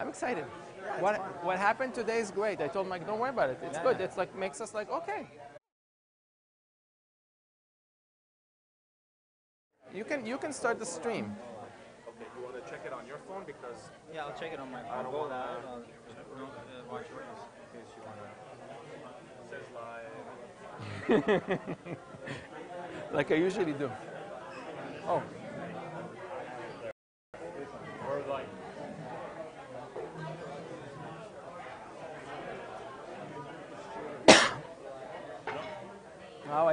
I'm excited. What what happened today is great. I told Mike, don't worry about it. It's Yeah, good. yeah. It's like makes us like okay. You can you can start the stream. Okay, you want to check it on your phone because Yeah, I'll check it on my phone. Go loud. I'll no, uh, watch yours in case you want to. says live. like I usually do. Oh,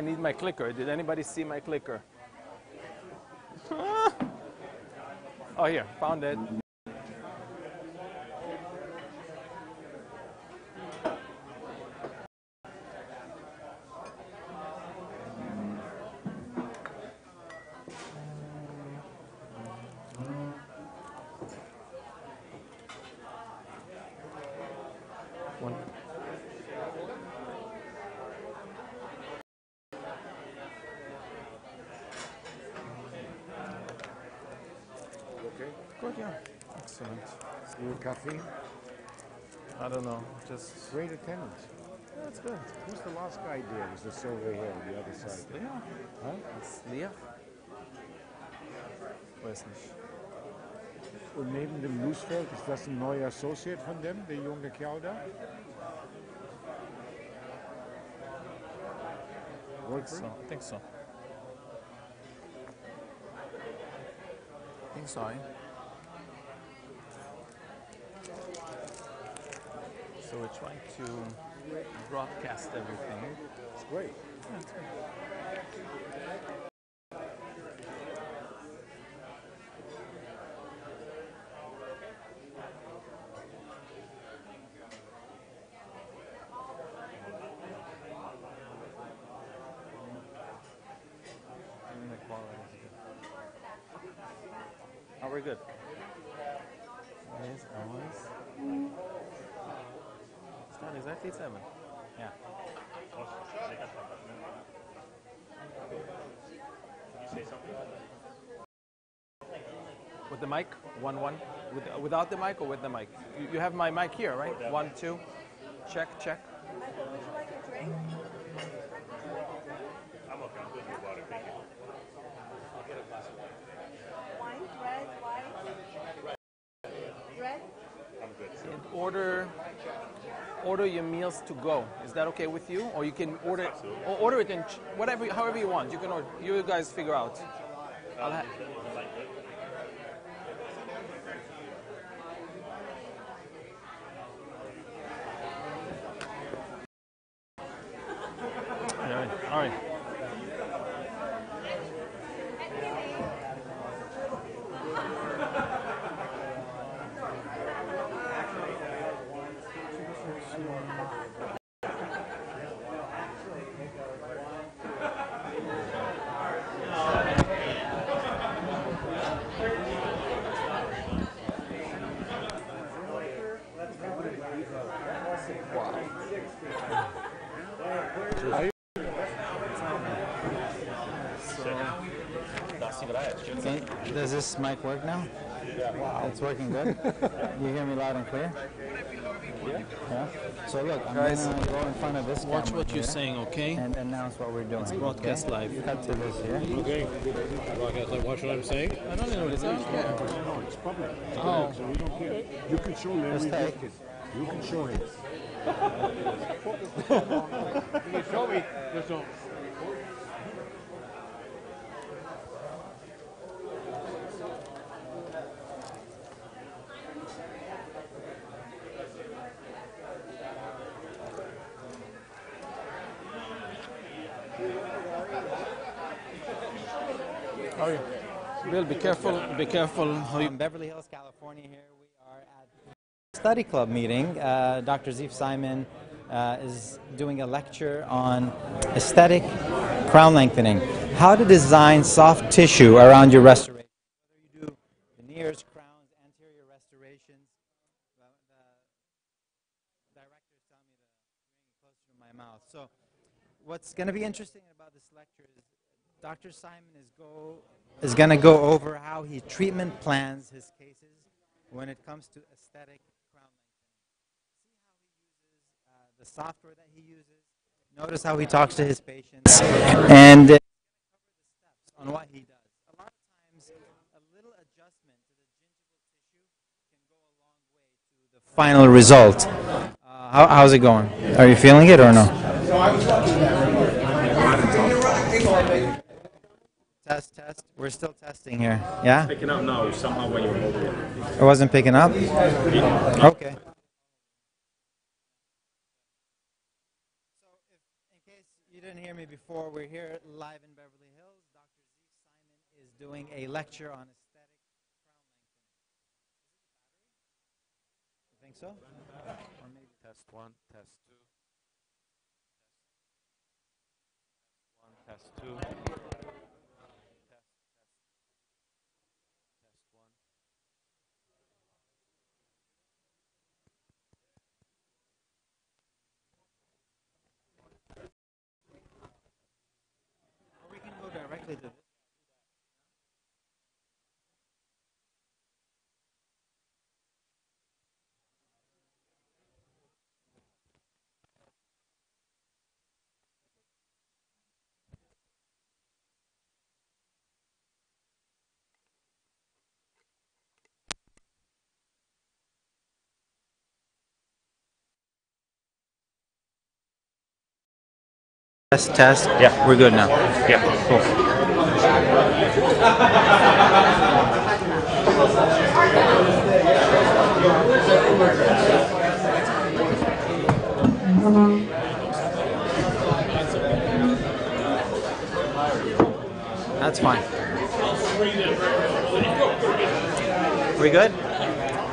I need my clicker. Did anybody see my clicker? oh, here, found it. Great attendance. that's good. Who's the last guy there? Was the silver hair on the other side? Leah. Huh? It's Leah. Weiß nicht. Und neben dem Loosfeld, ist das ein neuer Associate von dem, der junge Kerl da? Wolfram? So, I think so. I think so. Eh? So we're trying to broadcast everything. It's great. Yeah, it's good. Yeah. With the mic, one one. With, without the mic or with the mic? You, you have my mic here, right? One two. Check check. To go. Is that okay with you? Or you can order or order it in whatever however you want. You can order. You guys figure out. I'll ha- All right. All right. Okay, does this mic work now? It's working good? you hear me loud and clear? Yeah. So look, I'm Guys, gonna go in front of this Watch camera what you're saying, okay? and announce what we're doing. It's broadcast okay? live. Cut to this here. Okay. Broadcast like watch what I'm saying. I don't know what it's saying. Yeah. No, it's public. Oh. so we don't care. You can show him every Let's take- You can show him. Can you show me? Just don't. How are you? Bill, be careful. Be careful. From Beverly Hills, California. Here we are at study club meeting. Uh, Dr. Ziv Simon uh, is doing a lecture on aesthetic crown lengthening. How to design soft tissue around your restoration. You do veneers, crowns, anterior restorations. The, the telling me to closer to my mouth. So, what's going to be interesting about this lecture is Dr. Simon is go is going to go over how he treatment plans his cases when it comes to aesthetic crown lengthening. Uh, the software that he uses. Notice how he talks to his patients and uh, on what he does. A lot of times, a little adjustment to the gingival tissue can go a long way to the final result. Uh, how, how's it going? Are you feeling it or no? Test, test. We're still testing here. Yeah? Picking up now somehow when you're moving it. It wasn't picking up? Okay. So, if, in case you didn't hear me before, we're here live in Beverly Hills. Dr. Zeke Simon is doing a lecture on aesthetic crown lengthening. You think so? Or maybe Test one, test two. Test one, test two. Test, test. Yeah. We're good now. Yeah. Cool. That's fine. We good?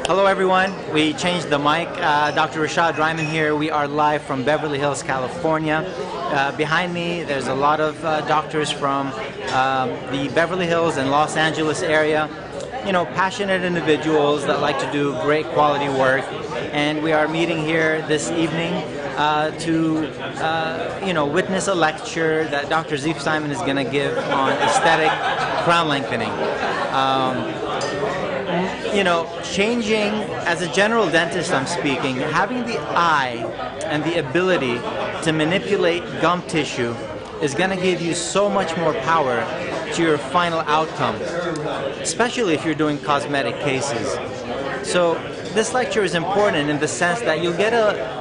Hello, everyone. We changed the mic. Uh, Dr. Rashad Ryman here. We are live from Beverly Hills, California. Uh, behind me, there's a lot of uh, doctors from um, the Beverly Hills and Los Angeles area. You know, passionate individuals that like to do great quality work. And we are meeting here this evening uh, to, uh, you know, witness a lecture that Dr. Ziv Simon is going to give on aesthetic crown lengthening. Um, you know, changing as a general dentist, I'm speaking, having the eye and the ability to manipulate gum tissue is going to give you so much more power to your final outcome, especially if you're doing cosmetic cases. So, this lecture is important in the sense that you'll get a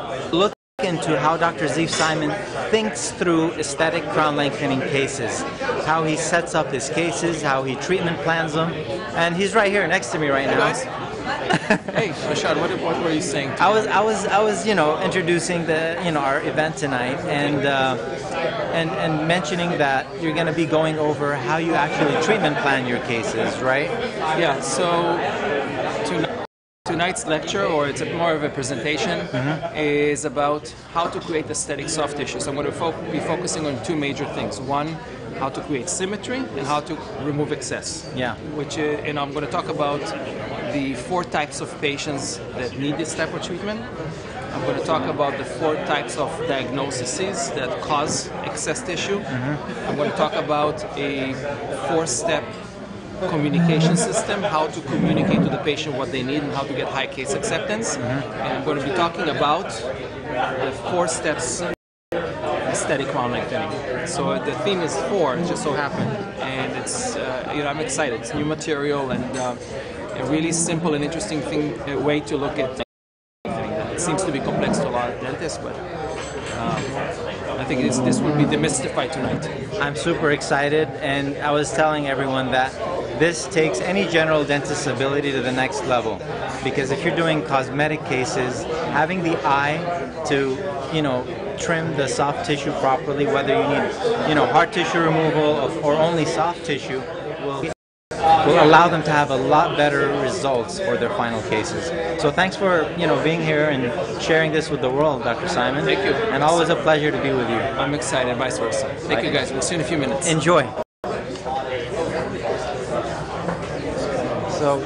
into how Dr. Ziv Simon thinks through aesthetic crown lengthening cases, how he sets up his cases, how he treatment plans them, and he's right here next to me right now. hey, Rashad, what, what were you saying? I was, I was, I was, you know, introducing the, you know, our event tonight, and uh, and and mentioning that you're going to be going over how you actually treatment plan your cases, right? Yeah, so tonight's lecture, or it's a, more of a presentation, mm-hmm. is about how to create aesthetic soft tissue. So I'm going to fo- be focusing on two major things. One, how to create symmetry, and how to remove excess. Yeah. Which, uh, is, and I'm going to talk about the four types of patients that need this type of treatment. I'm going to talk about the four types of diagnoses that cause excess tissue. Mm-hmm. I'm going to talk about a four-step communication system, how to communicate to the patient what they need and how to get high case acceptance. And I'm going to be talking about the four steps aesthetic crown lengthening. So the theme is four, it just so happened, and it's uh, you know I'm excited. It's new material and uh, a really simple and interesting thing, a way to look at. It seems to be complex to a lot of dentists, but um, think this this will be demystified tonight. I'm super excited, and I was telling everyone that this takes any general dentist's ability to the next level. Because if you're doing cosmetic cases, having the eye to, you know, trim the soft tissue properly, whether you need, you know, hard tissue removal or only soft tissue, will will allow them to have a lot better results for their final cases. So thanks for you know being here and sharing this with the world, Dr. Simon. Thank you. And always a pleasure to be with you. I'm excited, vice versa. Thank you guys. We'll see you in a few minutes. Enjoy. So,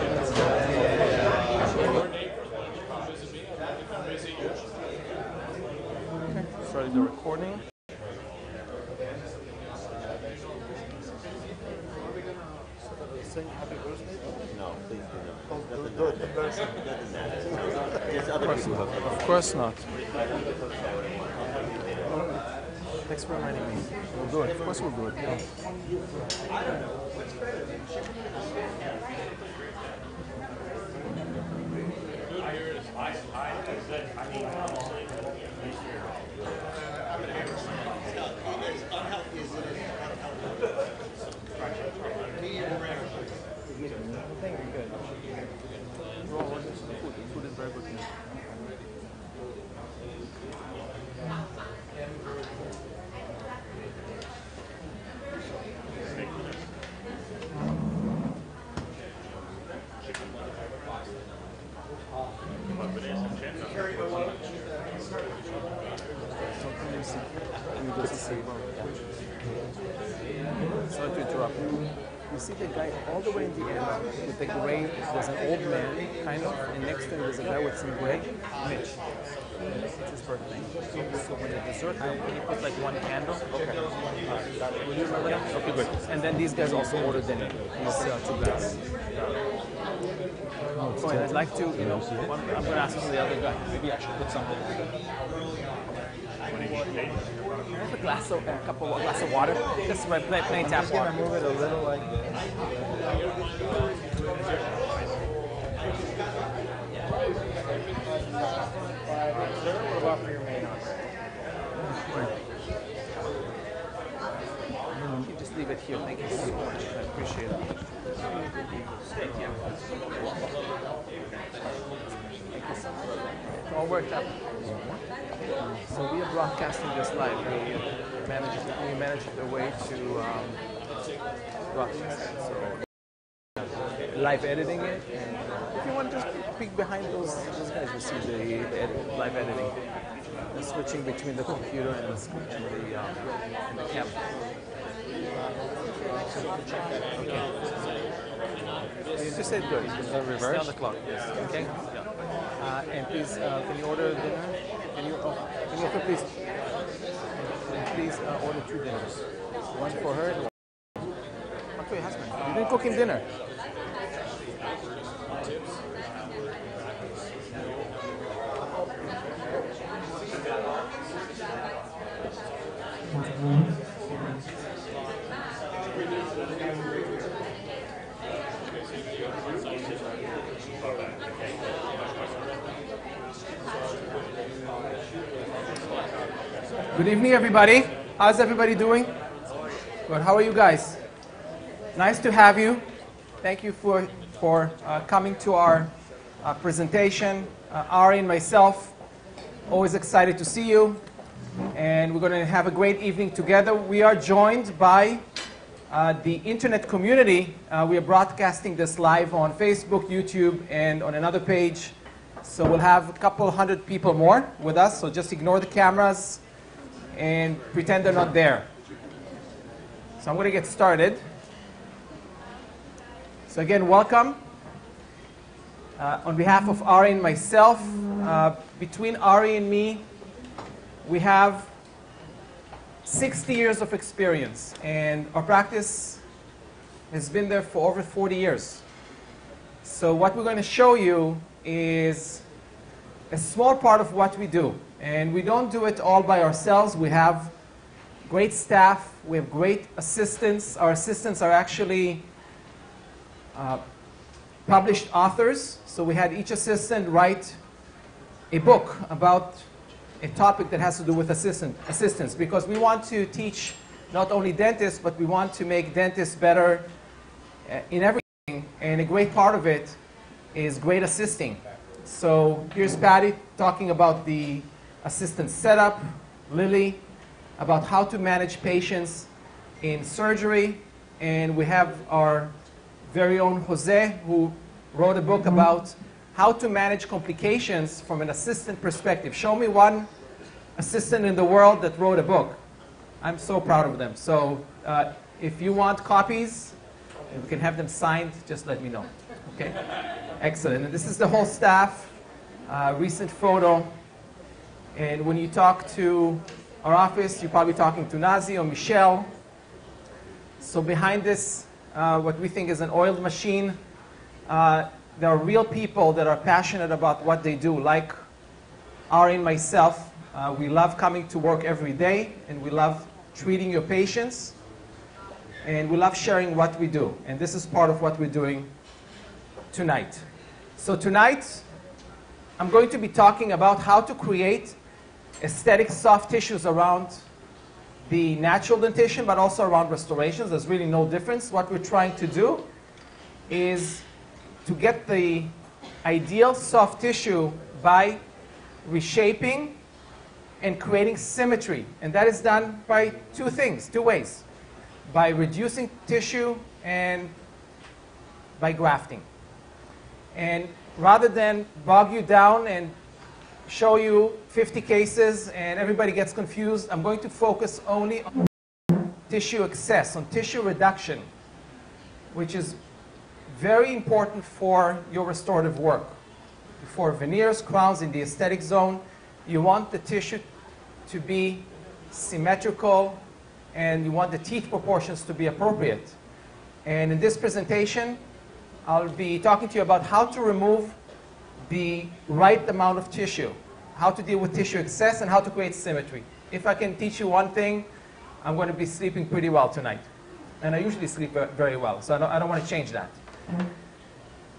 Starting the recording. No, please do not. Of course not. Thanks for reminding me. We'll do it. Of course we'll do it. Yeah. Food is very good. Sorry to interrupt. You see the guy all the way in the end with the gray, there's an old man, kind of, and next to him there's a guy with some gray. Mitch. It's his birthday. So when the dessert comes, can you put like one candle? Okay. Alright. Will you remember that? Okay, good. And then these guys also ordered dinner. These uh, two guys. Oh, and I'd like to, you know, one, I'm going to ask the other guy. Maybe I should put something. Can I have a glass of, a cup of, a glass of water? Just right, plain, plain tap Just gonna water. move it a little like this. What about for your main You just leave it here. Thank you so much. I appreciate it. Thank you. So much. It all worked out. So we are broadcasting this live. We managed, we managed a way to um. So live editing it. And if you want to just peek behind those, those guys, you see the, edit, live editing. The switching between the computer and the, and the, um, and the camera. You just said good. Just reverse. The clock. Yes. Okay. Yeah. Uh, and please, uh, can you order dinner? Can you, oh, can you also please, and please uh, order two dinners. One for her. One for your husband. You didn't cook him dinner. Good evening, everybody. How's everybody doing? Good. How are you guys? Nice to have you. Thank you for for uh, coming to our uh, presentation. Uh, Ari and myself, always excited to see you, and we're going to have a great evening together. We are joined by uh, the internet community. Uh, we are broadcasting this live on Facebook, YouTube, and on another page. So we'll have a couple hundred people more with us. So just ignore the cameras and pretend they're not there. So I'm going to get started. So again, welcome. Uh, on behalf of Ari and myself, uh, between Ari and me, we have 60 years of experience, and our practice has been there for over 40 years. So what we're going to show you is a small part of what we do. And we don't do it all by ourselves. We have great staff. We have great assistants. Our assistants are actually uh, published authors. So we had each assistant write a book about a topic that has to do with assistant, assistants because we want to teach not only dentists, but we want to make dentists better uh, in everything. And a great part of it is great assisting. So here's Patty talking about the assistant setup, Lily about how to manage patients in surgery, and we have our very own Jose who wrote a book about how to manage complications from an assistant perspective. Show me one assistant in the world that wrote a book. I'm so proud of them. So uh, if you want copies, and we can have them signed, just let me know. Okay? Excellent. And this is the whole staff. Uh, recent photo. And when you talk to our office, you're probably talking to Nazi or Michelle. So behind this, uh, what we think is an oiled machine, uh, there are real people that are passionate about what they do, like Ari and myself. Uh, we love coming to work every day, and we love treating your patients, and we love sharing what we do. And this is part of what we're doing tonight. So tonight, I'm going to be talking about how to create aesthetic soft tissues around the natural dentition, but also around restorations. There's really no difference. What we're trying to do is to get the ideal soft tissue by reshaping and creating symmetry. And that is done by two things, two ways. By reducing tissue and by grafting. And rather than bog you down and show you 50 cases and everybody gets confused, I'm going to focus only on tissue excess, on tissue reduction, which is very important for your restorative work. For veneers, crowns in the aesthetic zone, you want the tissue to be symmetrical and you want the teeth proportions to be appropriate. And in this presentation, I'll be talking to you about how to remove the right amount of tissue, how to deal with tissue excess, and how to create symmetry. If I can teach you one thing, I'm going to be sleeping pretty well tonight. And I usually sleep very well, so I don't, I don't want to change that.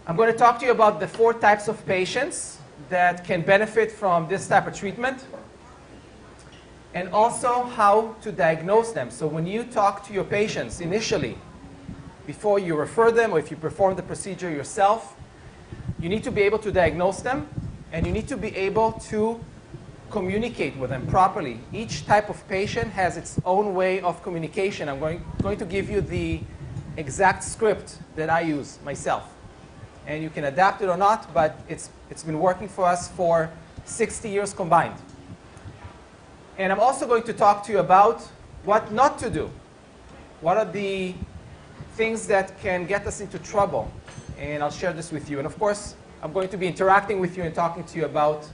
I'm going to talk to you about the four types of patients that can benefit from this type of treatment and also how to diagnose them. So when you talk to your patients initially, before you refer them or if you perform the procedure yourself, you need to be able to diagnose them and you need to be able to communicate with them properly. Each type of patient has its own way of communication. I'm going, going to give you the exact script that I use myself. And you can adapt it or not, but it's, it's been working for us for 60 years combined. And I'm also going to talk to you about what not to do. What are the things that can get us into trouble? And I'll share this with you. And of course, I'm going to be interacting with you and talking to you about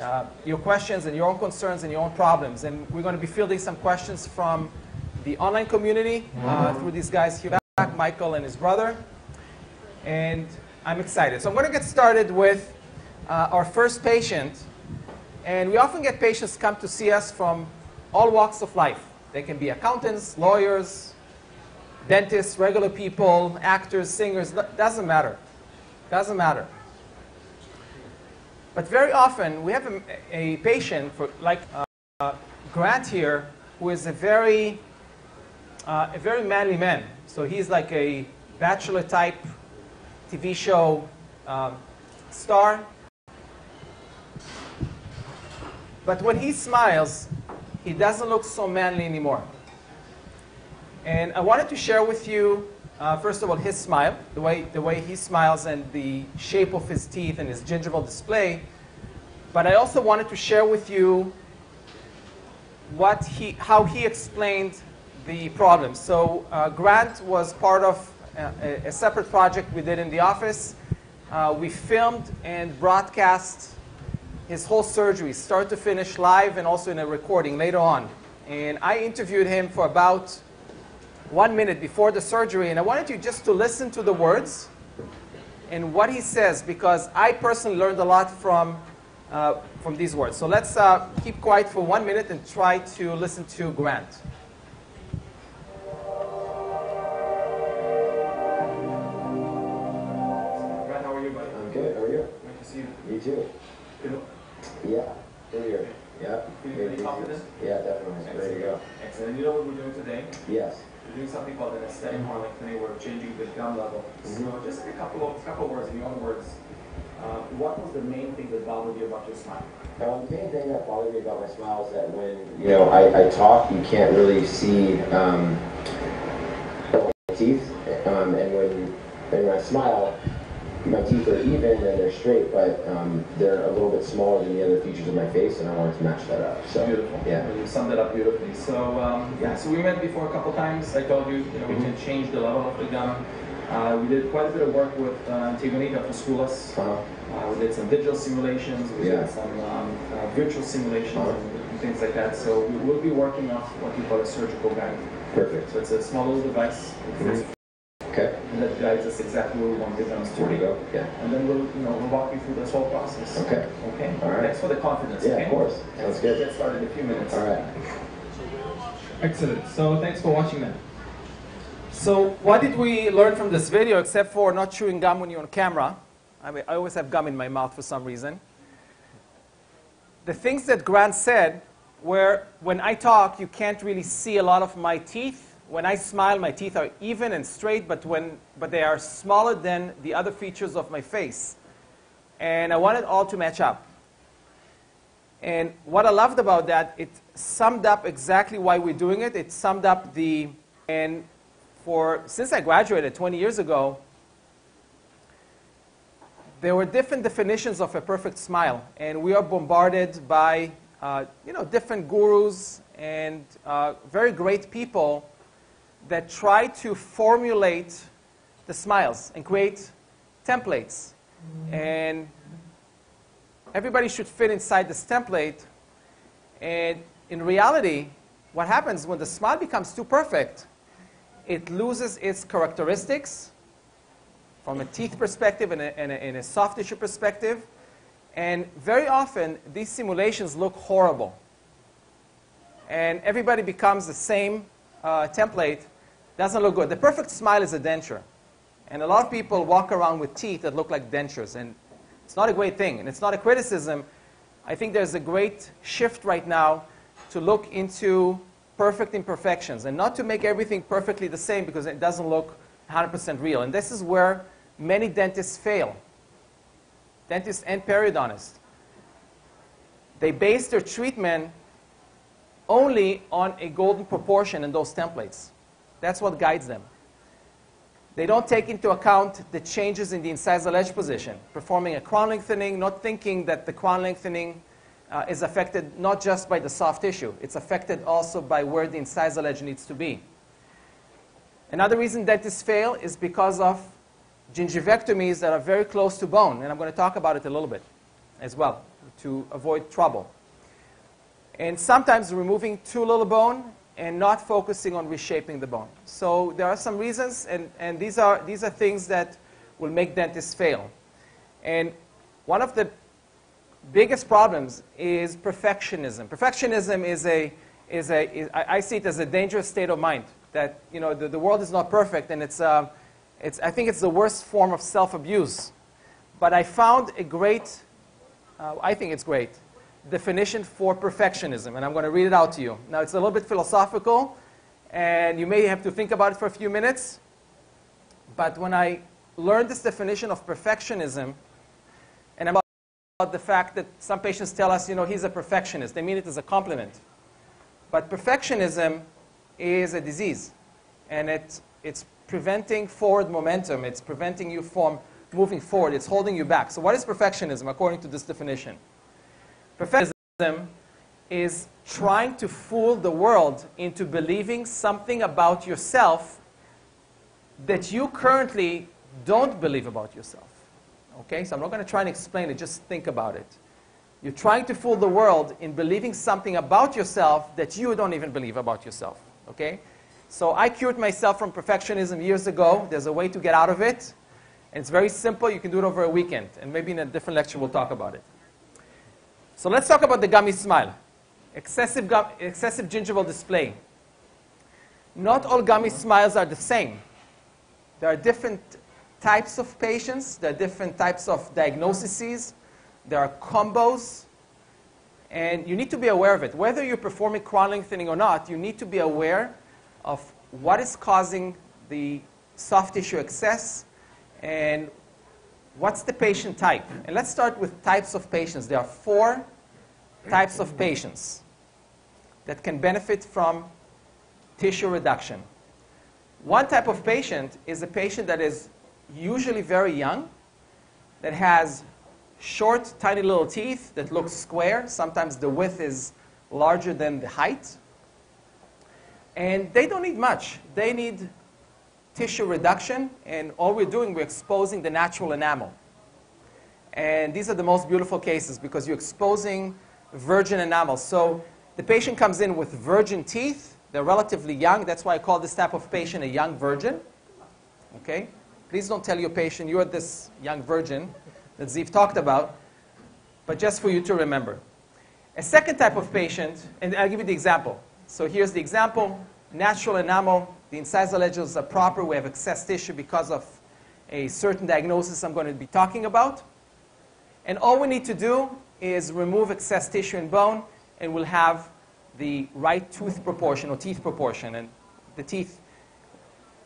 uh, your questions and your own concerns and your own problems. And we're going to be fielding some questions from the online community uh, through these guys here, back, Michael and his brother. And I'm excited. So I'm going to get started with uh, our first patient. And we often get patients come to see us from all walks of life. They can be accountants, lawyers, dentists, regular people, actors, singers, doesn't matter. Doesn't matter. But very often we have a, a patient, for, like uh, Grant here, who is a very, uh, a very manly man. So he's like a bachelor type TV show um, star. But when he smiles, he doesn't look so manly anymore. And I wanted to share with you, uh, first of all, his smile, the way, the way he smiles and the shape of his teeth and his gingival display. But I also wanted to share with you what he, how he explained the problem. So uh, Grant was part of a, a, separate project we did in the office. Uh, we filmed and broadcast his whole surgery, start to finish, live and also in a recording later on. And I interviewed him for about one minute before the surgery, and I wanted you just to listen to the words and what he says, because I personally learned a lot from, uh, from these words. So let's uh, keep quiet for one minute and try to listen to Grant. Grant, how are you, buddy? I'm good. How are you? Nice to see you. You too. Good. Yeah. Earlier. Yeah. Feeling Very pretty confident? Yeah, definitely. Ready to go. Excellent. You know what we're doing today? Yes. We're doing something called an aesthetic harmonic today. We're changing the gum level. So just a couple of couple words in your own words. Uh, what was the main thing that bothered you about your smile? Um, the main thing that bothered me about my smile is that when you know I, I talk, you can't really see um, my teeth, um, and when and when I smile, my teeth are even and they're straight, but um, they're a little bit smaller than the other features of my face, and I wanted to match that up. So Beautiful. Yeah. You summed it up beautifully. So um, yeah, so we met before a couple times. I told you, you know, we can change the level of the gum. Uh, we did quite a bit of work with uh, Antigonita for Schoolas. Uh-huh. Uh, we did some digital simulations. We Yeah. did some um, uh, virtual simulations Uh-huh. and things like that. So we will be working off what we call a surgical guide. Perfect. So it's a small little device. It fits Okay. And that guides us exactly where we want the gums to There be. we go. Yeah. And then we'll, you know, we'll walk you through this whole process. Okay. Okay? All right. Thanks for the confidence, Yeah, okay? of course. Sounds good. We'll get started in a few minutes. All right. Excellent. So thanks for watching that. So what did we learn from this video except for not chewing gum when you're on camera? I, mean, I always have gum in my mouth for some reason. The things that Grant said were when I talk, you can't really see a lot of my teeth. When I smile, my teeth are even and straight, but, when, but they are smaller than the other features of my face. And I want it all to match up. And what I loved about that, it summed up exactly why we're doing it. It summed up the, and for, since I graduated 20 years ago, there were different definitions of a perfect smile. And we are bombarded by, uh, you know, different gurus and uh, very great people that try to formulate the smiles and create templates. And everybody should fit inside this template. And in reality, what happens when the smile becomes too perfect, it loses its characteristics from a teeth perspective and a, and a, and a soft tissue perspective. And very often, these simulations look horrible. And everybody becomes the same uh, template. Doesn't look good. The perfect smile is a denture. And a lot of people walk around with teeth that look like dentures. And it's not a great thing, and it's not a criticism. I think there's a great shift right now to look into perfect imperfections and not to make everything perfectly the same because it doesn't look 100% real. And this is where many dentists fail, dentists and periodontists. They base their treatment only on a golden proportion in those templates. That's what guides them. They don't take into account the changes in the incisal edge position, performing a crown lengthening, not thinking that the crown lengthening uh, is affected not just by the soft tissue, it's affected also by where the incisal edge needs to be. Another reason dentists fail is because of gingivectomies that are very close to bone, and I'm going to talk about it a little bit as well to avoid trouble. And sometimes removing too little bone and not focusing on reshaping the bone. So there are some reasons, and, and these, are, these are things that will make dentists fail. And one of the biggest problems is perfectionism. Perfectionism is a, is a is, I, I see it as a dangerous state of mind, that you know, the, the world is not perfect, and it's, uh, it's, I think it's the worst form of self-abuse. But I found a great, uh, I think it's great, definition for perfectionism, and I'm going to read it out to you. Now, it's a little bit philosophical, and you may have to think about it for a few minutes. But when I learned this definition of perfectionism, and about the fact that some patients tell us, you know, he's a perfectionist, they mean it as a compliment. But perfectionism is a disease, and it, it's preventing forward momentum. It's preventing you from moving forward. It's holding you back. So, what is perfectionism according to this definition? Perfectionism is trying to fool the world into believing something about yourself that you currently don't believe about yourself. Okay, so I'm not going to try and explain it, just think about it. You're trying to fool the world in believing something about yourself that you don't even believe about yourself. Okay? So I cured myself from perfectionism years ago. There's a way to get out of it. And it's very simple. You can do it over a weekend. And maybe in a different lecture we'll talk about it. So let's talk about the gummy smile. Excessive, gum, excessive gingival display. Not all gummy smiles are the same. There are different types of patients. There are different types of diagnoses. There are combos. And you need to be aware of it. Whether you're performing crown lengthening or not, you need to be aware of what is causing the soft tissue excess and what's the patient type. And let's start with types of patients. There are four types of patients that can benefit from tissue reduction. One type of patient is a patient that is usually very young, that has short, tiny little teeth that look square. Sometimes the width is larger than the height. And they don't need much. They need tissue reduction, and all we're doing, we're exposing the natural enamel. And these are the most beautiful cases because you're exposing virgin enamel. So the patient comes in with virgin teeth. They're relatively young. That's why I call this type of patient a young virgin. Okay? Please don't tell your patient you're this young virgin that Ziv talked about, but just for you to remember. A second type of patient, and I'll give you the example. So here's the example. Natural enamel, the incisal edges are proper. We have excess tissue because of a certain diagnosis I'm going to be talking about. And all we need to do is remove excess tissue and bone, and we'll have the right tooth proportion or teeth proportion. And the teeth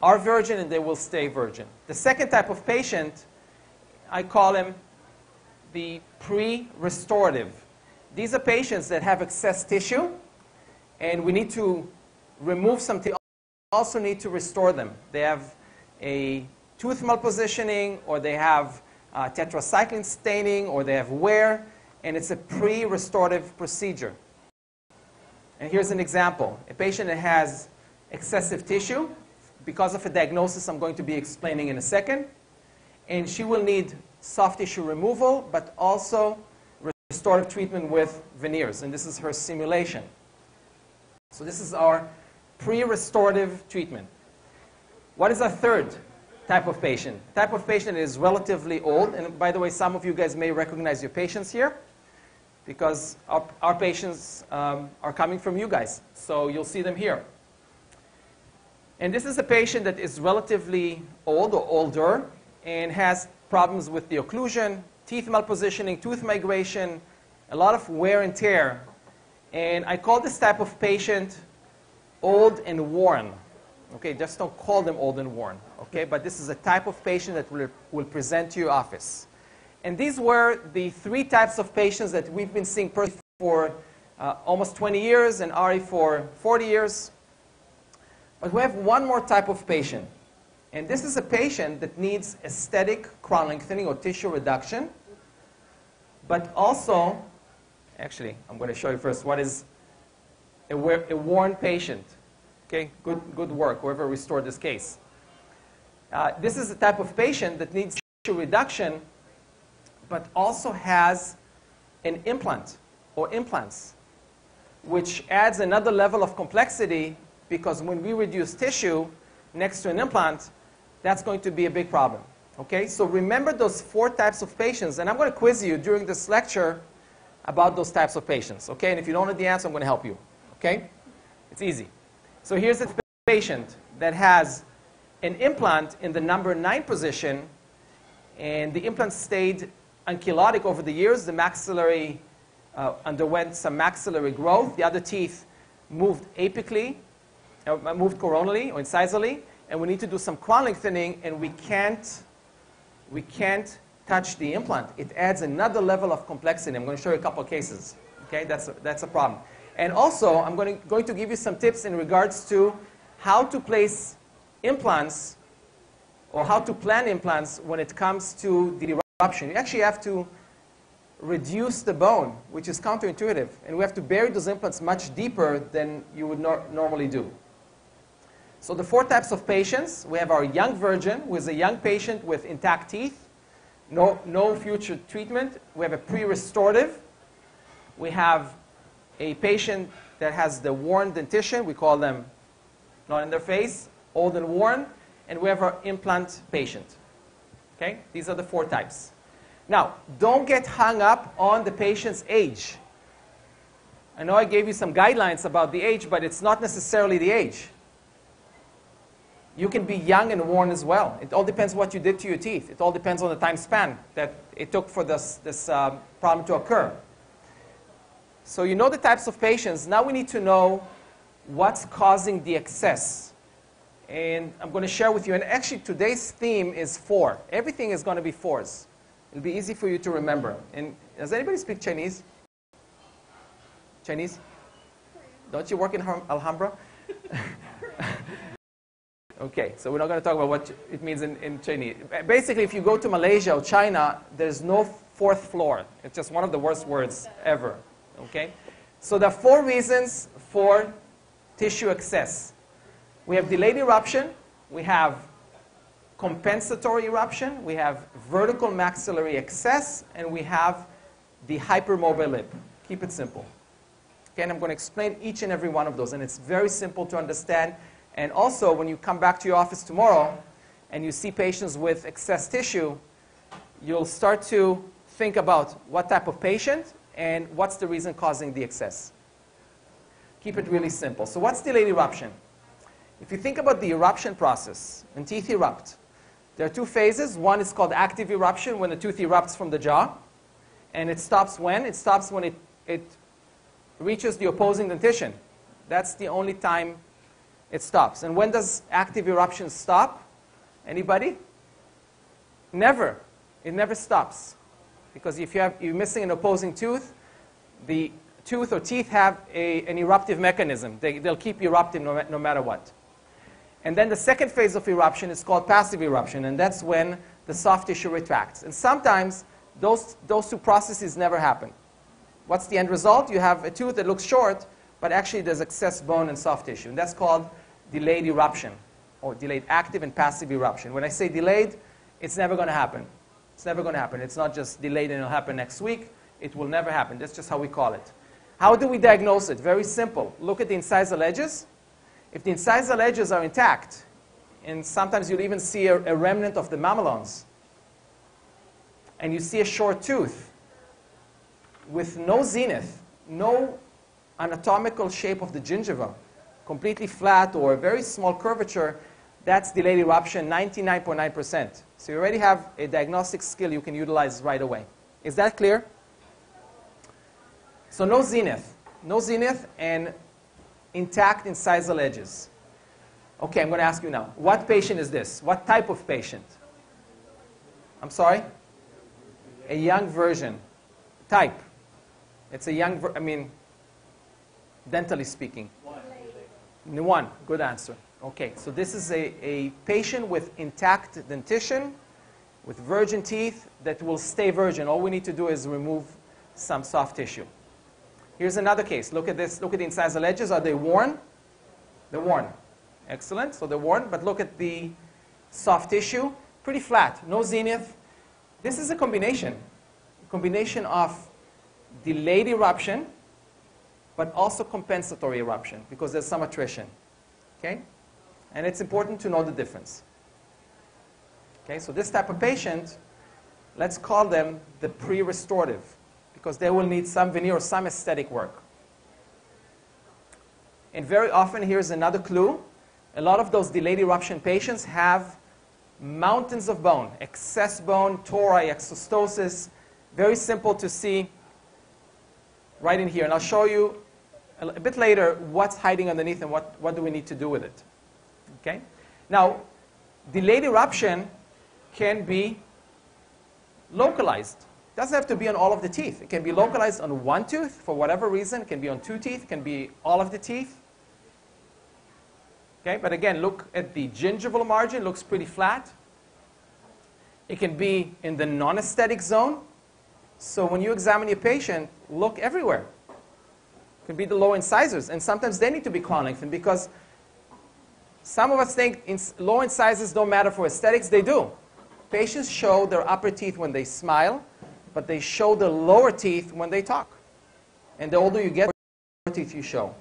are virgin and they will stay virgin. The second type of patient, I call them the pre-restorative. These are patients that have excess tissue, and we need to remove some. Also need to restore them. They have a tooth malpositioning, or they have uh, tetracycline staining, or they have wear, and it's a pre-restorative procedure. And here's an example. A patient that has excessive tissue, because of a diagnosis I'm going to be explaining in a second, and she will need soft tissue removal, but also restorative treatment with veneers, and this is her simulation. So this is our pre-restorative treatment. What is a third type of patient? Type of patient is relatively old, and by the way, some of you guys may recognize your patients here because our, our patients um, are coming from you guys, so you'll see them here. And this is a patient that is relatively old or older and has problems with the occlusion, teeth malpositioning, tooth migration, a lot of wear and tear. And I call this type of patient old and worn. Okay, just don't call them old and worn. Okay, but this is a type of patient that will, will present to your office. And these were the three types of patients that we've been seeing for uh, almost 20 years and Ari for 40 years. But we have one more type of patient. And this is a patient that needs aesthetic crown lengthening or tissue reduction, but also, actually, I'm going to show you first what is a, worn patient. Okay, good, good work, whoever restored this case. Uh, this is the type of patient that needs tissue reduction, but also has an implant or implants, which adds another level of complexity because when we reduce tissue next to an implant, that's going to be a big problem. Okay, so remember those four types of patients, and I'm going to quiz you during this lecture about those types of patients. Okay, and if you don't know the answer, I'm going to help you. Okay, it's easy. So here's a patient that has an implant in the number nine position, and the implant stayed ankylosing over the years. The maxillary uh, underwent some maxillary growth. The other teeth moved apically, uh, moved coronally or incisally, and we need to do some crown lengthening, and we can't, we can't touch the implant. It adds another level of complexity. I'm going to show you a couple of cases. Okay, that's a, that's a problem. And also, I'm going to, going to give you some tips in regards to how to place implants or how to plan implants when it comes to the eruption. You actually have to reduce the bone, which is counterintuitive. And we have to bury those implants much deeper than you would nor normally do. So the four types of patients, we have our young virgin, who is a young patient with intact teeth, no, no future treatment. We have a pre-restorative. We have a patient that has the worn dentition. We call them not in their face, old and worn. And we have our implant patient. Okay? These are the four types. Now, don't get hung up on the patient's age. I know I gave you some guidelines about the age, but it's not necessarily the age. You can be young and worn as well. It all depends what you did to your teeth. It all depends on the time span that it took for this, this uh, problem to occur. So you know the types of patients. Now we need to know what's causing the excess. And I'm going to share with you. And actually, today's theme is four. Everything is going to be fours. It'll be easy for you to remember. And does anybody speak Chinese? Chinese? Don't you work in Alhambra? okay, so we're not going to talk about what it means in, in Chinese. Basically, if you go to Malaysia or China, there's no fourth floor. It's just one of the worst words ever. Okay? So there are four reasons for tissue excess. We have delayed eruption, we have compensatory eruption, we have vertical maxillary excess, and we have the hypermobile lip. Keep it simple. Okay, and I'm going to explain each and every one of those, and it's very simple to understand. And also, when you come back to your office tomorrow, and you see patients with excess tissue, you'll start to think about what type of patient and what's the reason causing the excess. Keep it really simple. So what's delayed eruption? If you think about the eruption process, when teeth erupt, there are two phases. One is called active eruption, when the tooth erupts from the jaw. And it stops when? It stops when it, it reaches the opposing dentition. That's the only time it stops. And when does active eruption stop? Anybody? Never. It never stops. Because if you have, you're missing an opposing tooth, the tooth or teeth have a, an eruptive mechanism. They, they'll keep erupting no, no matter what. And then the second phase of eruption is called passive eruption, and that's when the soft tissue retracts. And sometimes those, those two processes never happen. What's the end result? You have a tooth that looks short, but actually there's excess bone and soft tissue. And that's called delayed eruption, or delayed active and passive eruption. When I say delayed, it's never going to happen. It's never going to happen. It's not just delayed and it'll happen next week. It will never happen. That's just how we call it. How do we diagnose it? Very simple. Look at the incisal edges. If the incisal edges are intact, and sometimes you'll even see a, a remnant of the mamelons, and you see a short tooth with no zenith, no anatomical shape of the gingiva, completely flat or a very small curvature, that's delayed eruption 99.9%. So you already have a diagnostic skill you can utilize right away. Is that clear? So no zenith. No zenith and intact incisal edges. Okay, I'm going to ask you now. What patient is this? What type of patient? I'm sorry? A young version. Type. It's a young, I mean, dentally speaking. One. One. Good answer. Okay, so this is a, a patient with intact dentition, with virgin teeth that will stay virgin. All we need to do is remove some soft tissue. Here's another case. Look at this. Look at the incisal edges. Are they worn? They're worn. Excellent. So they're worn. But look at the soft tissue. Pretty flat. No zenith. This is a combination. A combination of delayed eruption, but also compensatory eruption because there's some attrition. Okay? And it's important to know the difference. Okay? So this type of patient, let's call them the pre-restorative because they will need some veneer or some aesthetic work. And very often, here's another clue. A lot of those delayed eruption patients have mountains of bone, excess bone, tori, exostosis. Very simple to see right in here. And I'll show you a, bit later what's hiding underneath and what, what do we need to do with it. Okay? Now, delayed eruption can be localized. Doesn't have to be on all of the teeth. It can be localized on one tooth for whatever reason. It can be on two teeth. It can be all of the teeth. Okay, but again, look at the gingival margin. Looks pretty flat. It can be in the non-aesthetic zone. So when you examine your patient, look everywhere. It can be the low incisors, and sometimes they need to be crown because some of us think low incisors don't matter for aesthetics. They do. Patients show their upper teeth when they smile, but they show their lower teeth when they talk. And the older you get, the more teeth you show.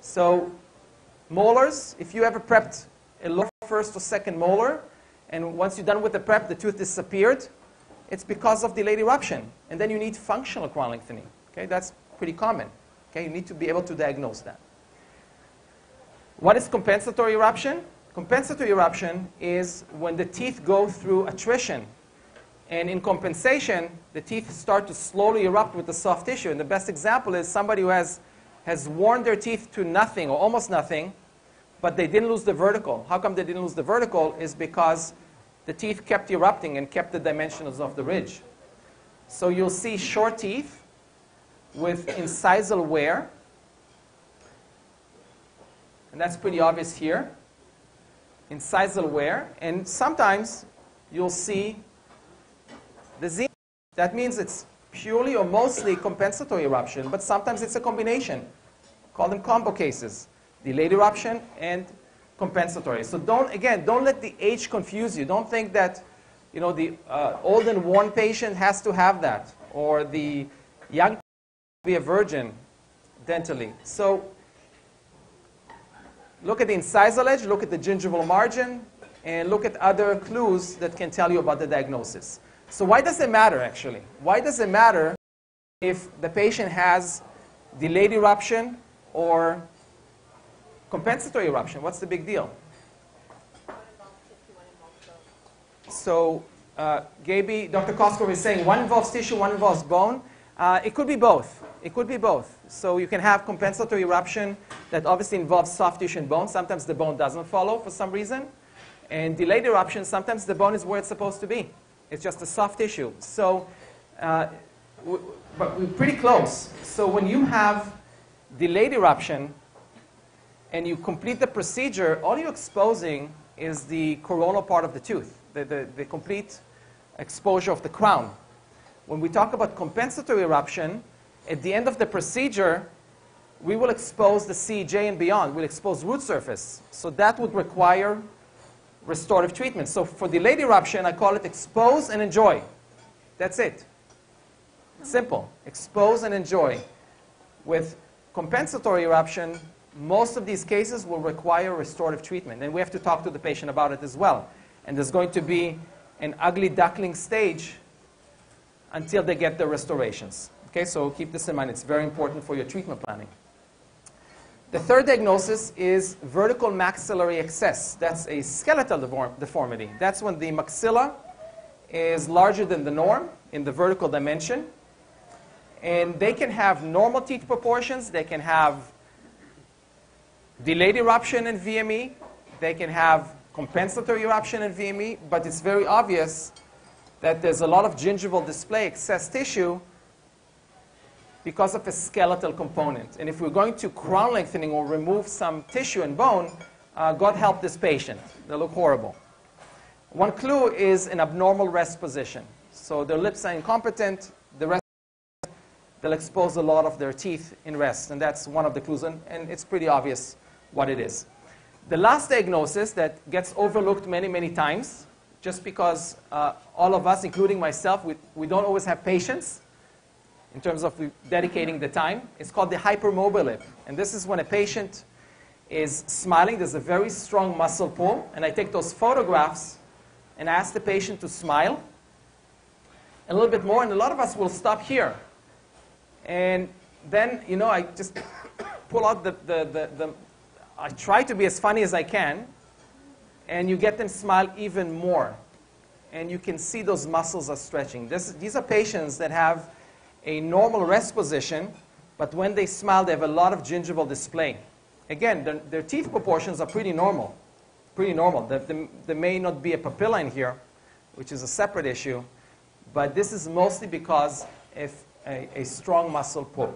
So molars, if you ever prepped a lower first or second molar, and once you're done with the prep, the tooth disappeared, it's because of delayed eruption. And then you need functional crown lengthening. Okay, that's pretty common. Okay, you need to be able to diagnose that. What is compensatory eruption? Compensatory eruption is when the teeth go through attrition. And in compensation, the teeth start to slowly erupt with the soft tissue. And the best example is somebody who has, has worn their teeth to nothing or almost nothing, but they didn't lose the vertical. How come they didn't lose the vertical? Is because the teeth kept erupting and kept the dimensions of the ridge. So you'll see short teeth with incisal wear. And that's pretty obvious here. Incisal wear. And sometimes you'll see the zenith. That means it's purely or mostly compensatory eruption, but sometimes it's a combination. Call them combo cases. Delayed eruption and compensatory. So don't, again, don't let the age confuse you. Don't think that, you know, the uh, old and worn patient has to have that, or the young be a virgin dentally. So look at the incisal edge, look at the gingival margin, and look at other clues that can tell you about the diagnosis. So why does it matter actually? Why does it matter if the patient has delayed eruption or compensatory eruption? What's the big deal? So uh, Gaby, Dr. Koskov is saying one involves tissue, one involves bone. Uh, it could be both. It could be both. So you can have compensatory eruption that obviously involves soft tissue and bone. Sometimes the bone doesn't follow for some reason. And delayed eruption, sometimes the bone is where it's supposed to be. It's just a soft tissue. So, uh, but we're pretty close. So when you have delayed eruption and you complete the procedure, all you're exposing is the coronal part of the tooth, the, the, the complete exposure of the crown. When we talk about compensatory eruption, at the end of the procedure, we will expose the CEJ and beyond. We'll expose root surface. So that would require restorative treatment. So for delayed eruption, I call it expose and enjoy. That's it. Simple. Expose and enjoy. With compensatory eruption, most of these cases will require restorative treatment. And we have to talk to the patient about it as well. And there's going to be an ugly duckling stage until they get the restorations. Okay, so keep this in mind. It's very important for your treatment planning. The third diagnosis is vertical maxillary excess. That's a skeletal deform deformity. That's when the maxilla is larger than the norm in the vertical dimension. And they can have normal teeth proportions. They can have delayed eruption in VME. They can have compensatory eruption in VME. But it's very obvious that there's a lot of gingival display, excess tissue, because of a skeletal component. And if we're going to crown lengthening or remove some tissue and bone, uh, God help this patient. They look horrible. One clue is an abnormal rest position. So their lips are incompetent, the rest, they'll expose a lot of their teeth in rest. And that's one of the clues, and, and it's pretty obvious what it is. The last diagnosis that gets overlooked many, many times, just because uh, all of us, including myself, we, we don't always have patience in terms of dedicating the time. It's called the hypermobile lip. And this is when a patient is smiling. There's a very strong muscle pull. And I take those photographs and ask the patient to smile a little bit more. And a lot of us will stop here. And then, you know, I just pull out the, the, the, the I try to be as funny as I can. And you get them smile even more. And you can see those muscles are stretching. This, these are patients that have a normal rest position, but when they smile, they have a lot of gingival display. Again, their, their teeth proportions are pretty normal. Pretty normal. There, there, there may not be a papilla in here, which is a separate issue, but this is mostly because of a, a strong muscle pull.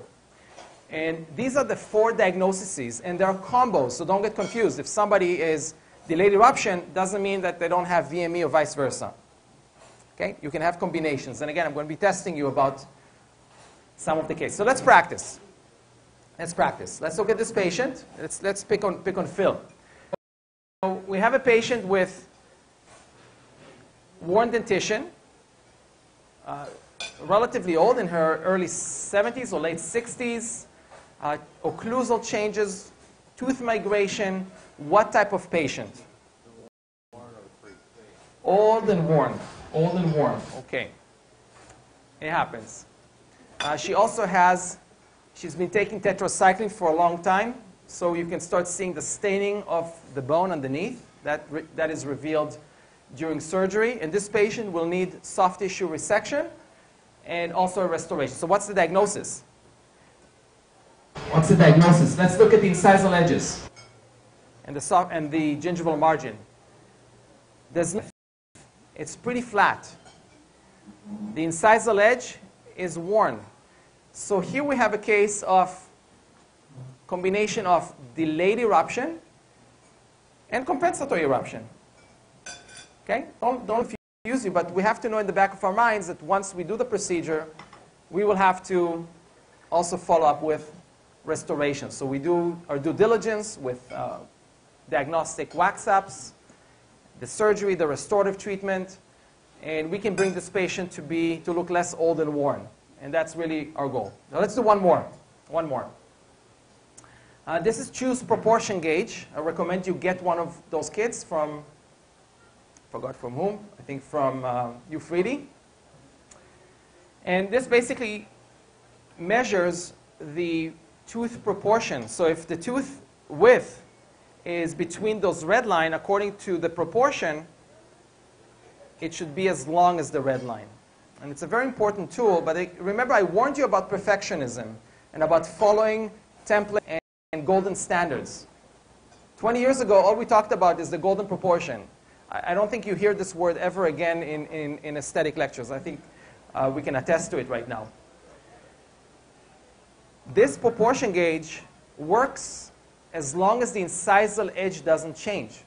And these are the four diagnoses, and there are combos, so don't get confused. If somebody is delayed eruption, doesn't mean that they don't have VME or vice versa. Okay? You can have combinations. And again, I'm going to be testing you about some of the cases. So let's practice. Let's practice. Let's look at this patient. Let's, let's pick, on, pick on Phil. So we have a patient with worn dentition, uh, relatively old, in her early 70s or late 60s, uh, occlusal changes, tooth migration. What type of patient? Old and worn. Old and worn. Okay. It happens. Uh, she also has, she's been taking tetracycline for a long time, so you can start seeing the staining of the bone underneath. That, that is revealed during surgery. And this patient will need soft tissue resection and also a restoration. So what's the diagnosis? What's the diagnosis? Let's look at the incisal edges and the, soft, and the gingival margin. There's, it's pretty flat. The incisal edge is worn. So here we have a case of combination of delayed eruption and compensatory eruption. Okay? Don't, don't confuse you, but we have to know in the back of our minds that once we do the procedure, we will have to also follow up with restoration. So we do our due diligence with uh, diagnostic wax-ups, the surgery, the restorative treatment, and we can bring this patient to, be, to look less old and worn. And that's really our goal. Now let's do one more. One more. Uh, this is Chu's proportion gauge. I recommend you get one of those kits from forgot from whom, I think from uh. And this basically measures the tooth proportion. So if the tooth width is between those red line, according to the proportion, it should be as long as the red line. And it's a very important tool, but remember I warned you about perfectionism and about following template and, and golden standards. 20 years ago, all we talked about is the golden proportion. I, I don't think you hear this word ever again in, in, in aesthetic lectures. I think uh, we can attest to it right now. This proportion gauge works as long as the incisal edge doesn't change.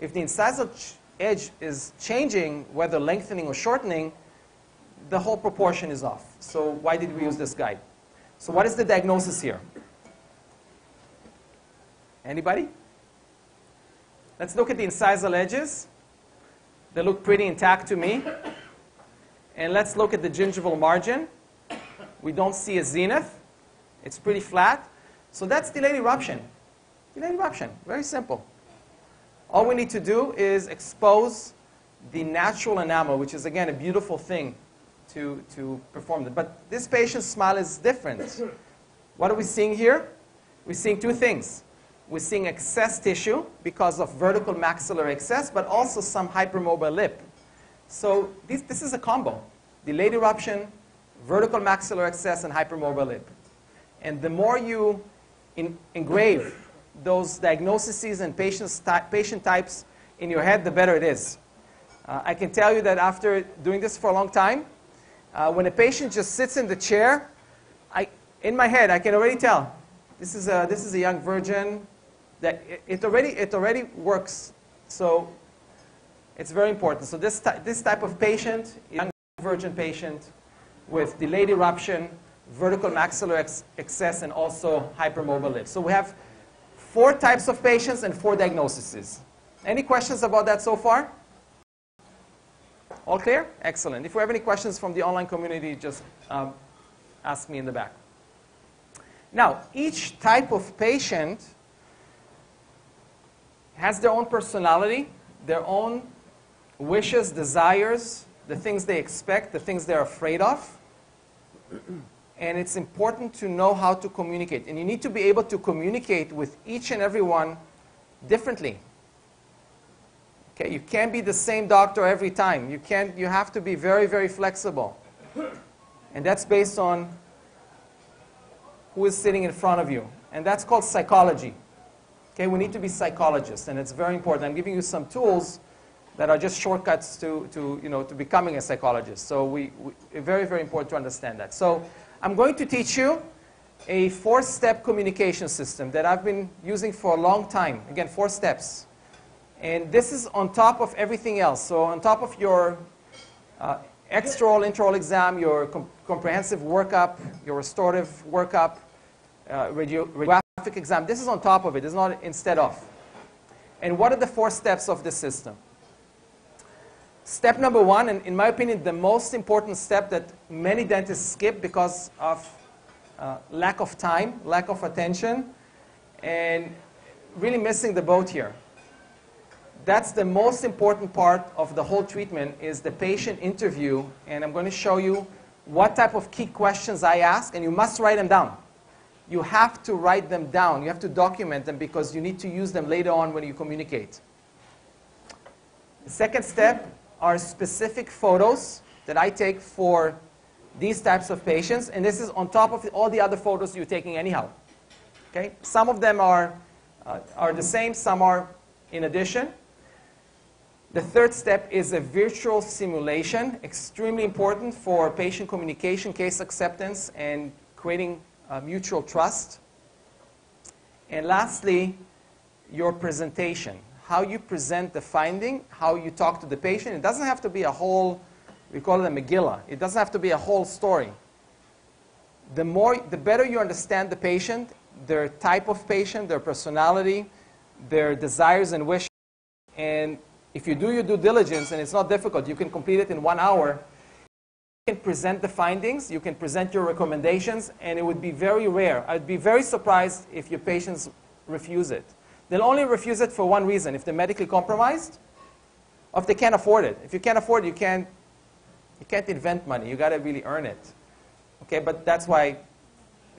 If the incisal edge is changing, whether lengthening or shortening, the whole proportion is off. So why did we use this guide? So what is the diagnosis here? Anybody? Let's look at the incisal edges. They look pretty intact to me. And let's look at the gingival margin. We don't see a zenith. It's pretty flat. So that's delayed eruption. Delayed eruption, very simple. All we need to do is expose the natural enamel, which is, again, a beautiful thing to, to perform that. But this patient's smile is different. What are we seeing here? We're seeing two things. We're seeing excess tissue because of vertical maxillary excess, but also some hypermobile lip. So this, this is a combo. Delayed eruption, vertical maxillary excess, and hypermobile lip. And the more you in, engrave those diagnoses and patient types in your head, the better it is. Uh, I can tell you that after doing this for a long time, uh, when a patient just sits in the chair, I, in my head, I can already tell this is a, this is a young virgin, that it, it, already, it already works. So it's very important. So this, this type of patient, young virgin patient with delayed eruption, vertical maxillary ex excess, and also hypermobile lips. So we have four types of patients and four diagnoses. Any questions about that so far? All clear? Excellent. If you have any questions from the online community, just um, ask me in the back. Now, each type of patient has their own personality, their own wishes, desires, the things they expect, the things they're afraid of. And it's important to know how to communicate. And you need to be able to communicate with each and every one differently. Okay, you can't be the same doctor every time. You, can't, you have to be very, very flexible. And that's based on who is sitting in front of you. And that's called psychology. Okay, we need to be psychologists, and it's very important. I'm giving you some tools that are just shortcuts to, to, you know, to becoming a psychologist. So we, we very, very important to understand that. So I'm going to teach you a four-step communication system that I've been using for a long time. Again, four steps. And this is on top of everything else. So on top of your uh, extra-oral, intra-oral exam, your com comprehensive workup, your restorative workup, uh, radio radiographic exam, this is on top of it. It's not instead of. And what are the four steps of the system? Step number one, and in my opinion, the most important step that many dentists skip because of uh, lack of time, lack of attention, and really missing the boat here. That's the most important part of the whole treatment is the patient interview, and I'm going to show you what type of key questions I ask, and you must write them down. You have to write them down. You have to document them because you need to use them later on when you communicate. The second step are specific photos that I take for these types of patients, and this is on top of all the other photos you're taking anyhow. Okay? Some of them are, uh, are the same, some are in addition. The third step is a virtual simulation, extremely important for patient communication, case acceptance, and creating uh, mutual trust. And lastly, your presentation how you present the finding, how you talk to the patient. It doesn't have to be a whole, we call it a Megillah. It doesn't have to be a whole story. The, more, the better you understand the patient, their type of patient, their personality, their desires and wishes, and if you do your due diligence, and it's not difficult, you can complete it in one hour, you can present the findings, you can present your recommendations, and it would be very rare. I'd be very surprised if your patients refuse it. They'll only refuse it for one reason. If they're medically compromised, Or if they can't afford it. If you can't afford it, you can't, you can't invent money. You got to really earn it. Okay, but that's why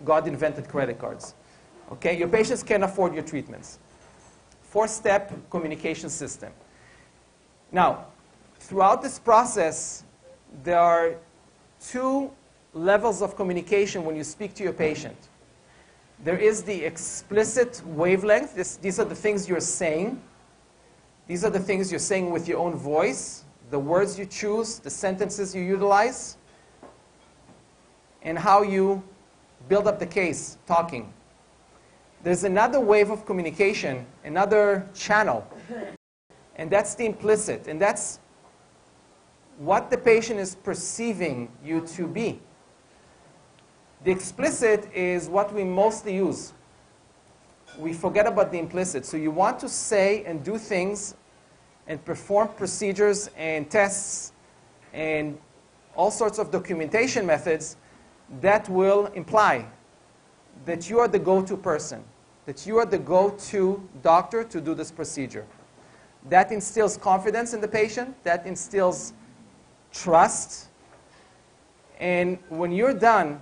God invented credit cards. Okay, your patients can afford your treatments. Four-step communication system. Now, throughout this process, there are two levels of communication when you speak to your patient. There is the explicit wavelength. This, these are the things you're saying. These are the things you're saying with your own voice, the words you choose, the sentences you utilize, and how you build up the case talking. There's another wave of communication, another channel, and that's the implicit, and that's what the patient is perceiving you to be. The explicit is what we mostly use. We forget about the implicit. So you want to say and do things and perform procedures and tests and all sorts of documentation methods that will imply that you are the go-to person, that you are the go-to doctor to do this procedure. That instills confidence in the patient, that instills trust, and when you're done,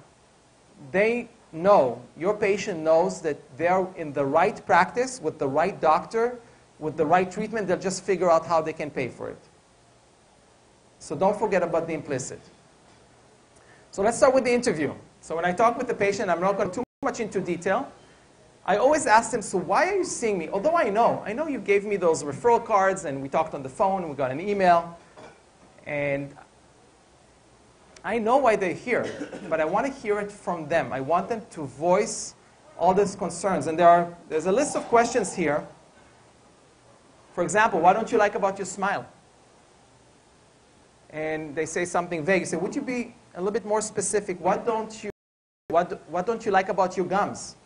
they know, your patient knows that they're in the right practice with the right doctor, with the right treatment, they'll just figure out how they can pay for it. So don't forget about the implicit. So let's start with the interview. So when I talk with the patient, I'm not going too much into detail. I always ask them, so why are you seeing me? Although I know, I know you gave me those referral cards and we talked on the phone and we got an email. And I know why they're here, but I want to hear it from them. I want them to voice all these concerns. And there are, there's a list of questions here. For example, what don't you like about your smile? And they say something vague. You say, would you be a little bit more specific? What don't you, what, what don't you like about your gums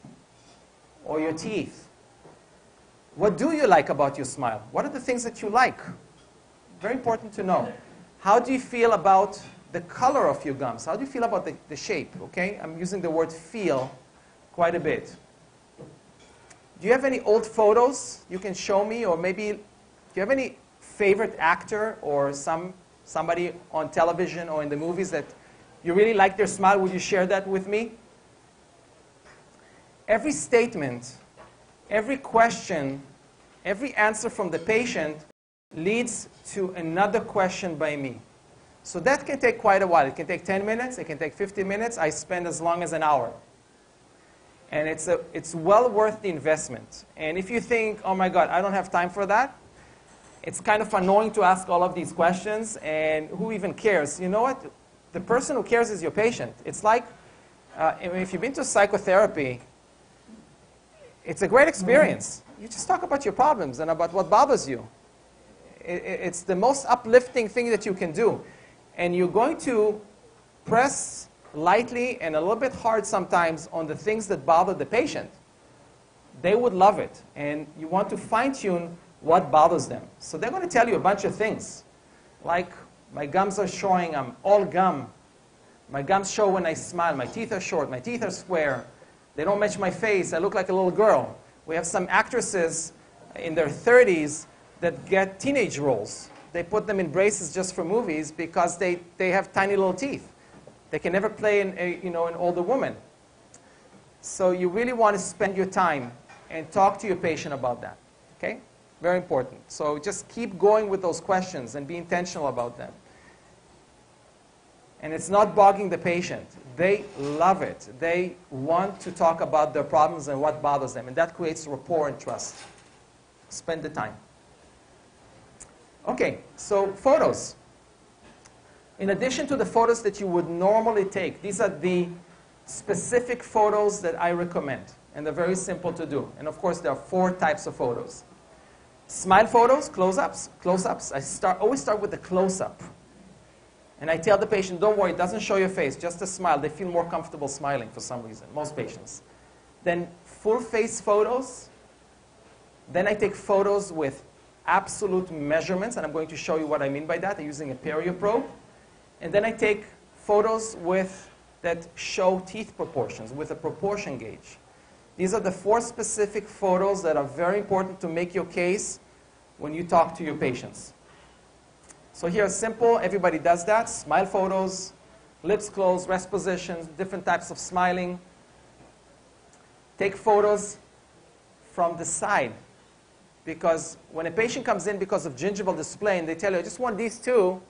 or your teeth? What do you like about your smile? What are the things that you like? Very important to know. How do you feel about the color of your gums? How do you feel about the, the shape? Okay, I'm using the word feel quite a bit. Do you have any old photos you can show me, or maybe do you have any favorite actor or some somebody on television or in the movies that you really like their smile? Would you share that with me? Every statement, every question, every answer from the patient leads to another question by me. So that can take quite a while. It can take 10 minutes, it can take 15 minutes. I spend as long as an hour. And it's, a, it's well worth the investment. And if you think, oh my God, I don't have time for that, it's kind of annoying to ask all of these questions, and who even cares? You know what? The person who cares is your patient. It's like, uh, if you've been to psychotherapy, it's a great experience. You just talk about your problems and about what bothers you. It's the most uplifting thing that you can do. And you're going to press lightly and a little bit hard sometimes on the things that bother the patient. They would love it. And you want to fine tune what bothers them. So they're going to tell you a bunch of things. Like, my gums are showing, I'm all gum. My gums show when I smile. My teeth are short. My teeth are square. They don't match my face. I look like a little girl. We have some actresses in their 30s that get teenage roles. They put them in braces just for movies because they, they have tiny little teeth. They can never play a, you know, an older woman. So you really want to spend your time and talk to your patient about that. Okay? Very important. So just keep going with those questions and be intentional about them. And it's not bogging the patient. They love it. They want to talk about their problems and what bothers them. And that creates rapport and trust. Spend the time. Okay, so photos. In addition to the photos that you would normally take, these are the specific photos that I recommend. And they're very simple to do. And of course, there are four types of photos. Smile photos, close-ups, close-ups. I start, always start with the close-up. And I tell the patient, don't worry, it doesn't show your face, just a smile. They feel more comfortable smiling for some reason, most patients. Then full face photos. Then I take photos with absolute measurements, and I'm going to show you what I mean by that. I'm using a perio probe. And then I take photos with that show teeth proportions with a proportion gauge. These are the four specific photos that are very important to make your case when you talk to your patients. So here, simple, everybody does that. Smile photos, lips closed, rest positions, different types of smiling. Take photos from the side. Because when a patient comes in because of gingival display and they tell you, I just want these two,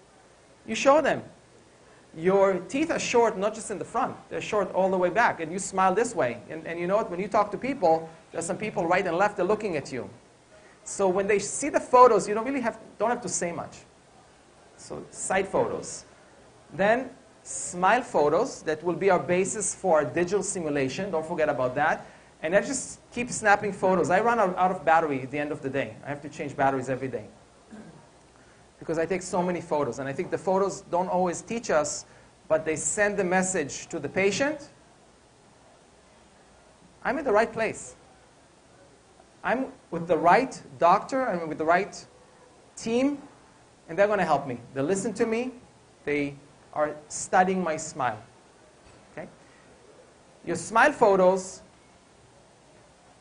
you show them. Your teeth are short, not just in the front, they're short all the way back. And you smile this way. And, and you know what? When you talk to people, there's some people right and left, they're looking at you. So when they see the photos, you don't really have, don't have to say much. So side photos. Then smile photos, that will be our basis for our digital simulation. Don't forget about that. And I just keep snapping photos. I run out, of battery at the end of the day. I have to change batteries every day. Because I take so many photos. And I think the photos don't always teach us, but they send the message to the patient. I'm in the right place. I'm with the right doctor, I'm with the right team, and they're going to help me. They listen to me. They are studying my smile. Okay? Your smile photos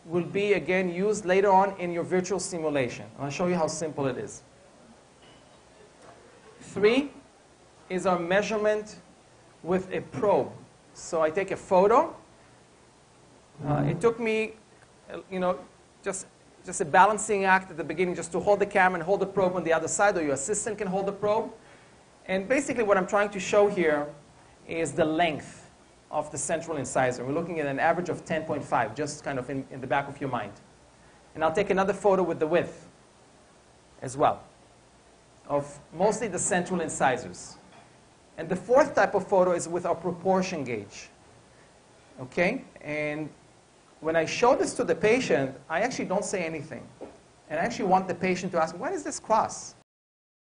will be again used later on in your virtual simulation. I'll show you how simple it is. Three is our measurement with a probe. So I take a photo. Uh, it took me, uh, you know, just, just a balancing act at the beginning just to hold the camera and hold the probe on the other side, or your assistant can hold the probe. And basically what I'm trying to show here is the length of the central incisor. We're looking at an average of 10.5, just kind of in, in the back of your mind. And I'll take another photo with the width as well, of mostly the central incisors. And the fourth type of photo is with our proportion gauge. Okay? And when I show this to the patient, I actually don't say anything. And I actually want the patient to ask, what is this cross?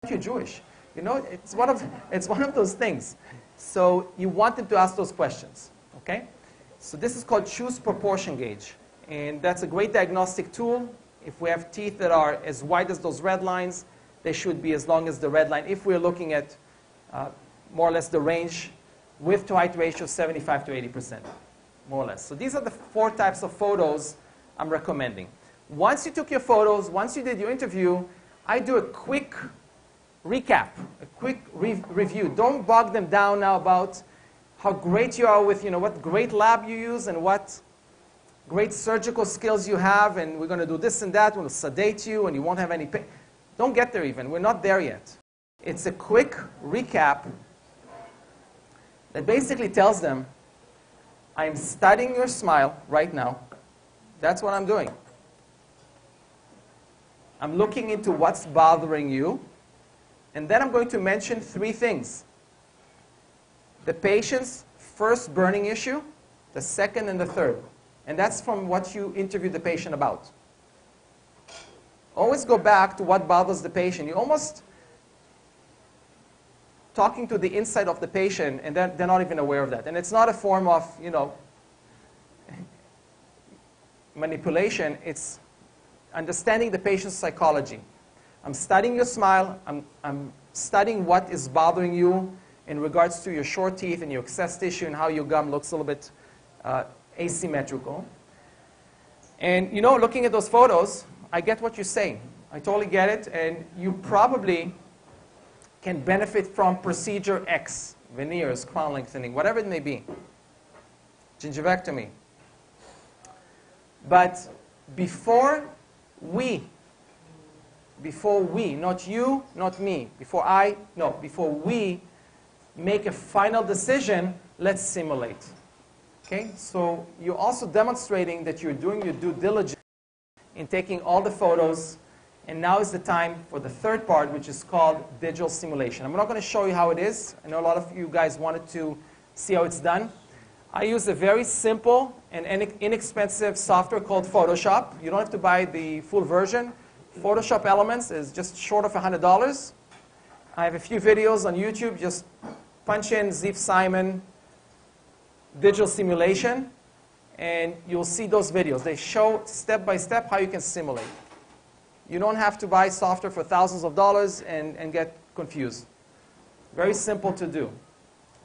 You're Jewish. You know, it's one of, it's one of those things. So you want them to ask those questions. Okay? So this is called Chu's proportion gauge. And that's a great diagnostic tool. If we have teeth that are as wide as those red lines, they should be as long as the red line. If we're looking at uh, more or less the range width to height ratio 75 to 80 percent more or less. So these are the four types of photos I'm recommending. Once you took your photos, once you did your interview, I do a quick recap, a quick re review. Don't bog them down now about how great you are with, you know, what great lab you use and what great surgical skills you have, and we're going to do this and that, we'll sedate you, and you won't have any pain. Don't get there even. We're not there yet. It's a quick recap that basically tells them I'm studying your smile right now. That's what I'm doing. I'm looking into what's bothering you. And then I'm going to mention three things the patient's first burning issue, the second, and the third. And that's from what you interviewed the patient about. Always go back to what bothers the patient. You almost talking to the inside of the patient, and they're, they're not even aware of that. And it's not a form of, you know, manipulation. It's understanding the patient's psychology. I'm studying your smile. I'm, I'm studying what is bothering you in regards to your short teeth and your excess tissue and how your gum looks a little bit uh, asymmetrical. And, you know, looking at those photos, I get what you're saying. I totally get it. And you probably can benefit from procedure X, veneers, crown lengthening, whatever it may be, gingivectomy. But before we, before we, not you, not me, before I, no, before we make a final decision, let's simulate. Okay? So you're also demonstrating that you're doing your due diligence in taking all the photos and now is the time for the third part, which is called digital simulation. I'm not going to show you how it is. I know a lot of you guys wanted to see how it's done. I use a very simple and inexpensive software called Photoshop. You don't have to buy the full version. Photoshop Elements is just short of $100. I have a few videos on YouTube. Just punch in Ziv Simon digital simulation, and you'll see those videos. They show step by step how you can simulate. You don't have to buy software for thousands of dollars and, and get confused. Very simple to do.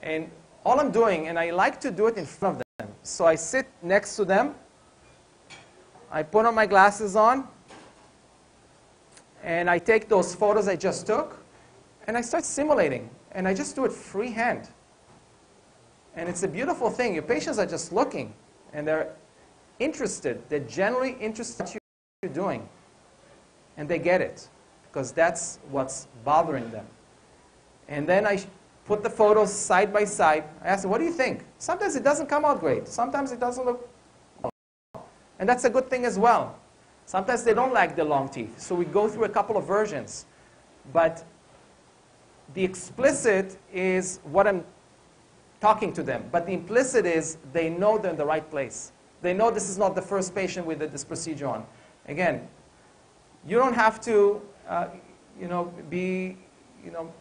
And all I'm doing, and I like to do it in front of them. So I sit next to them. I put on my glasses on. And I take those photos I just took. And I start simulating, and I just do it freehand. And it's a beautiful thing. Your patients are just looking, and they're interested. They're generally interested in what you're doing. And they get it, because that's what's bothering them. And then I put the photos side by side. I ask them, what do you think? Sometimes it doesn't come out great. Sometimes it doesn't look and that's a good thing as well. Sometimes they don't like the long teeth. So we go through a couple of versions. But the explicit is what I'm talking to them. But the implicit is they know they're in the right place. They know this is not the first patient we did this procedure on. Again, you don't have to, uh, you know, be, you know,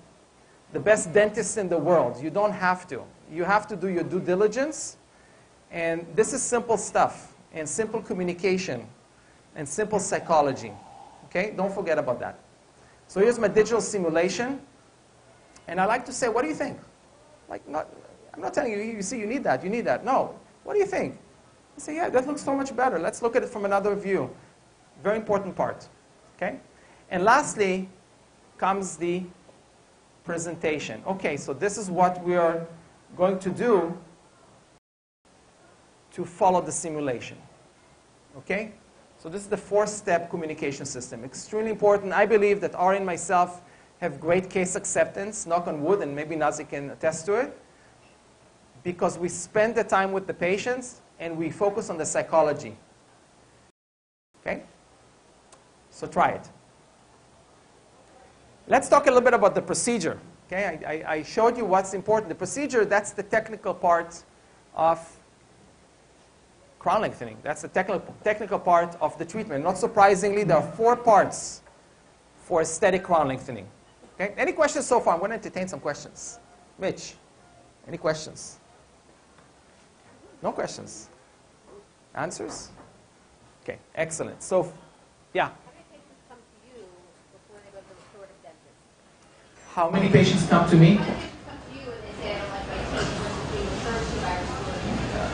the best dentist in the world. You don't have to. You have to do your due diligence. And this is simple stuff and simple communication and simple psychology. Okay? Don't forget about that. So here's my digital simulation. And I like to say, what do you think? Like, not, I'm not telling you, you see, you need that, you need that. No. What do you think? I say, yeah, that looks so much better. Let's look at it from another view. Very important part. Okay? And lastly comes the presentation. Okay, so this is what we are going to do to follow the simulation. Okay? So this is the four-step communication system. Extremely important. I believe that Ari and myself have great case acceptance, knock on wood, and maybe Nazi can attest to it, because we spend the time with the patients and we focus on the psychology. Okay? So try it. Let's talk a little bit about the procedure. Okay, I, I, showed you what's important. The procedure, that's the technical part of crown lengthening. That's the technical, technical part of the treatment. Not surprisingly, there are four parts for aesthetic crown lengthening. Okay? Any questions so far? I'm going to entertain some questions. Mitch, any questions? No questions? Answers? Okay, excellent. So, yeah. How many patients come to me?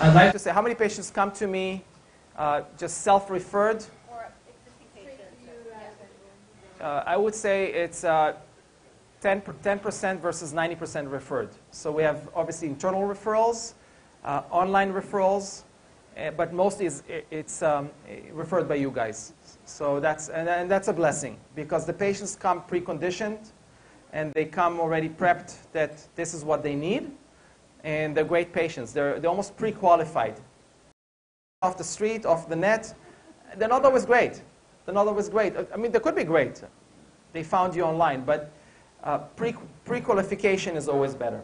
I'd like to say, how many patients come to me uh, just self-referred? Uh, I would say it's uh, 10, percent versus 90% referred. So we have obviously internal referrals, uh, online referrals, uh, but mostly it's, it's um, referred by you guys. So that's, and, and that's a blessing because the patients come preconditioned and they come already prepped that this is what they need and they're great patients. They're, they're almost pre-qualified. Off the street, off the net, they're not always great. They're not always great. I mean, they could be great. They found you online, but uh, pre, pre-qualification is always better.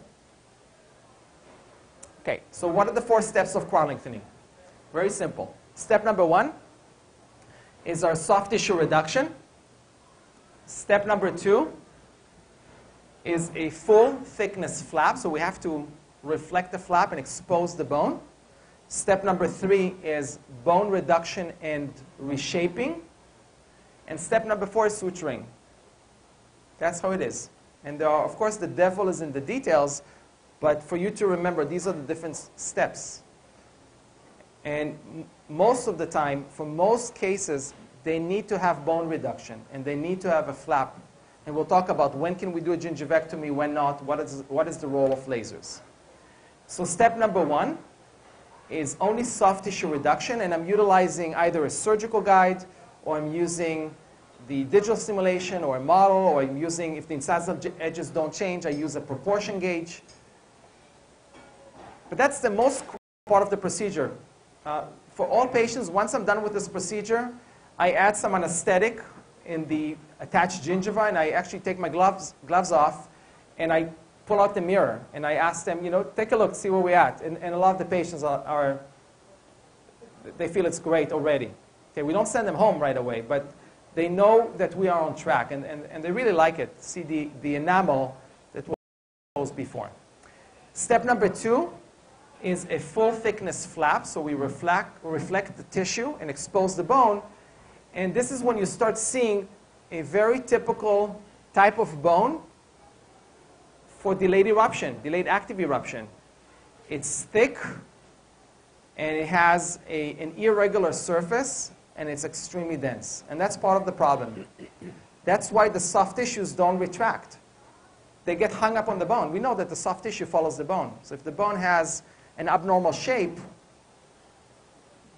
Okay, so what are the four steps of crown lengthening? Very simple. Step number one is our soft tissue reduction. Step number two is a full thickness flap, so we have to reflect the flap and expose the bone. Step number three is bone reduction and reshaping. And step number four is suturing. That's how it is. And are, of course, the devil is in the details, but for you to remember, these are the different steps. And most of the time, for most cases, they need to have bone reduction and they need to have a flap. And we'll talk about when can we do a gingivectomy, when not, what is, what is the role of lasers. So step number one is only soft tissue reduction, and I'm utilizing either a surgical guide or I'm using the digital simulation or a model, or I'm using, if the incisal edges don't change, I use a proportion gauge. But that's the most part of the procedure. Uh, for all patients, once I'm done with this procedure, I add some anesthetic in the attached gingiva, and I actually take my gloves, gloves off, and I pull out the mirror and I ask them, you know, take a look, see where we're at. And, and a lot of the patients are, are, they feel it's great already. Okay, we don't send them home right away, but they know that we are on track and, and, and they really like it, see the, the enamel that was before. Step number two is a full thickness flap, so we reflect, reflect the tissue and expose the bone. And this is when you start seeing a very typical type of bone for delayed eruption, delayed active eruption. It's thick and it has a, an irregular surface and it's extremely dense. And that's part of the problem. That's why the soft tissues don't retract. they get hung up on the bone. We know that the soft tissue follows the bone. So if the bone has an abnormal shape,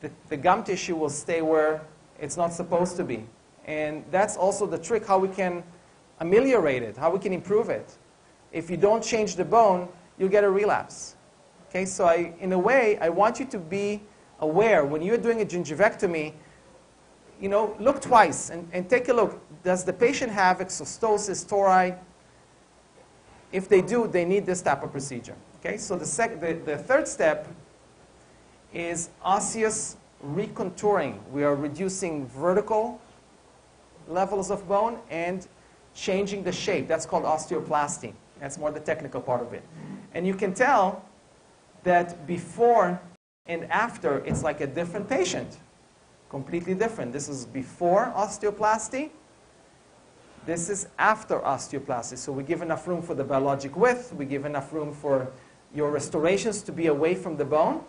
the, the gum tissue will stay where it's not supposed to be. And that's also the trick how we can ameliorate it, how we can improve it. If you don't change the bone, you'll get a relapse. Okay, so I, in a way, I want you to be aware when you're doing a gingivectomy, you know, look twice and, and take a look. Does the patient have exostosis, tori? If they do, they need this type of procedure. Okay, so the, sec- the, the third step is osseous recontouring. We are reducing vertical levels of bone and changing the shape. That's called osteoplasty. That's more the technical part of it. And you can tell that before and after, it's like a different patient. Completely different. This is before osteoplasty. This is after osteoplasty. So we give enough room for the biologic width. We give enough room for your restorations to be away from the bone.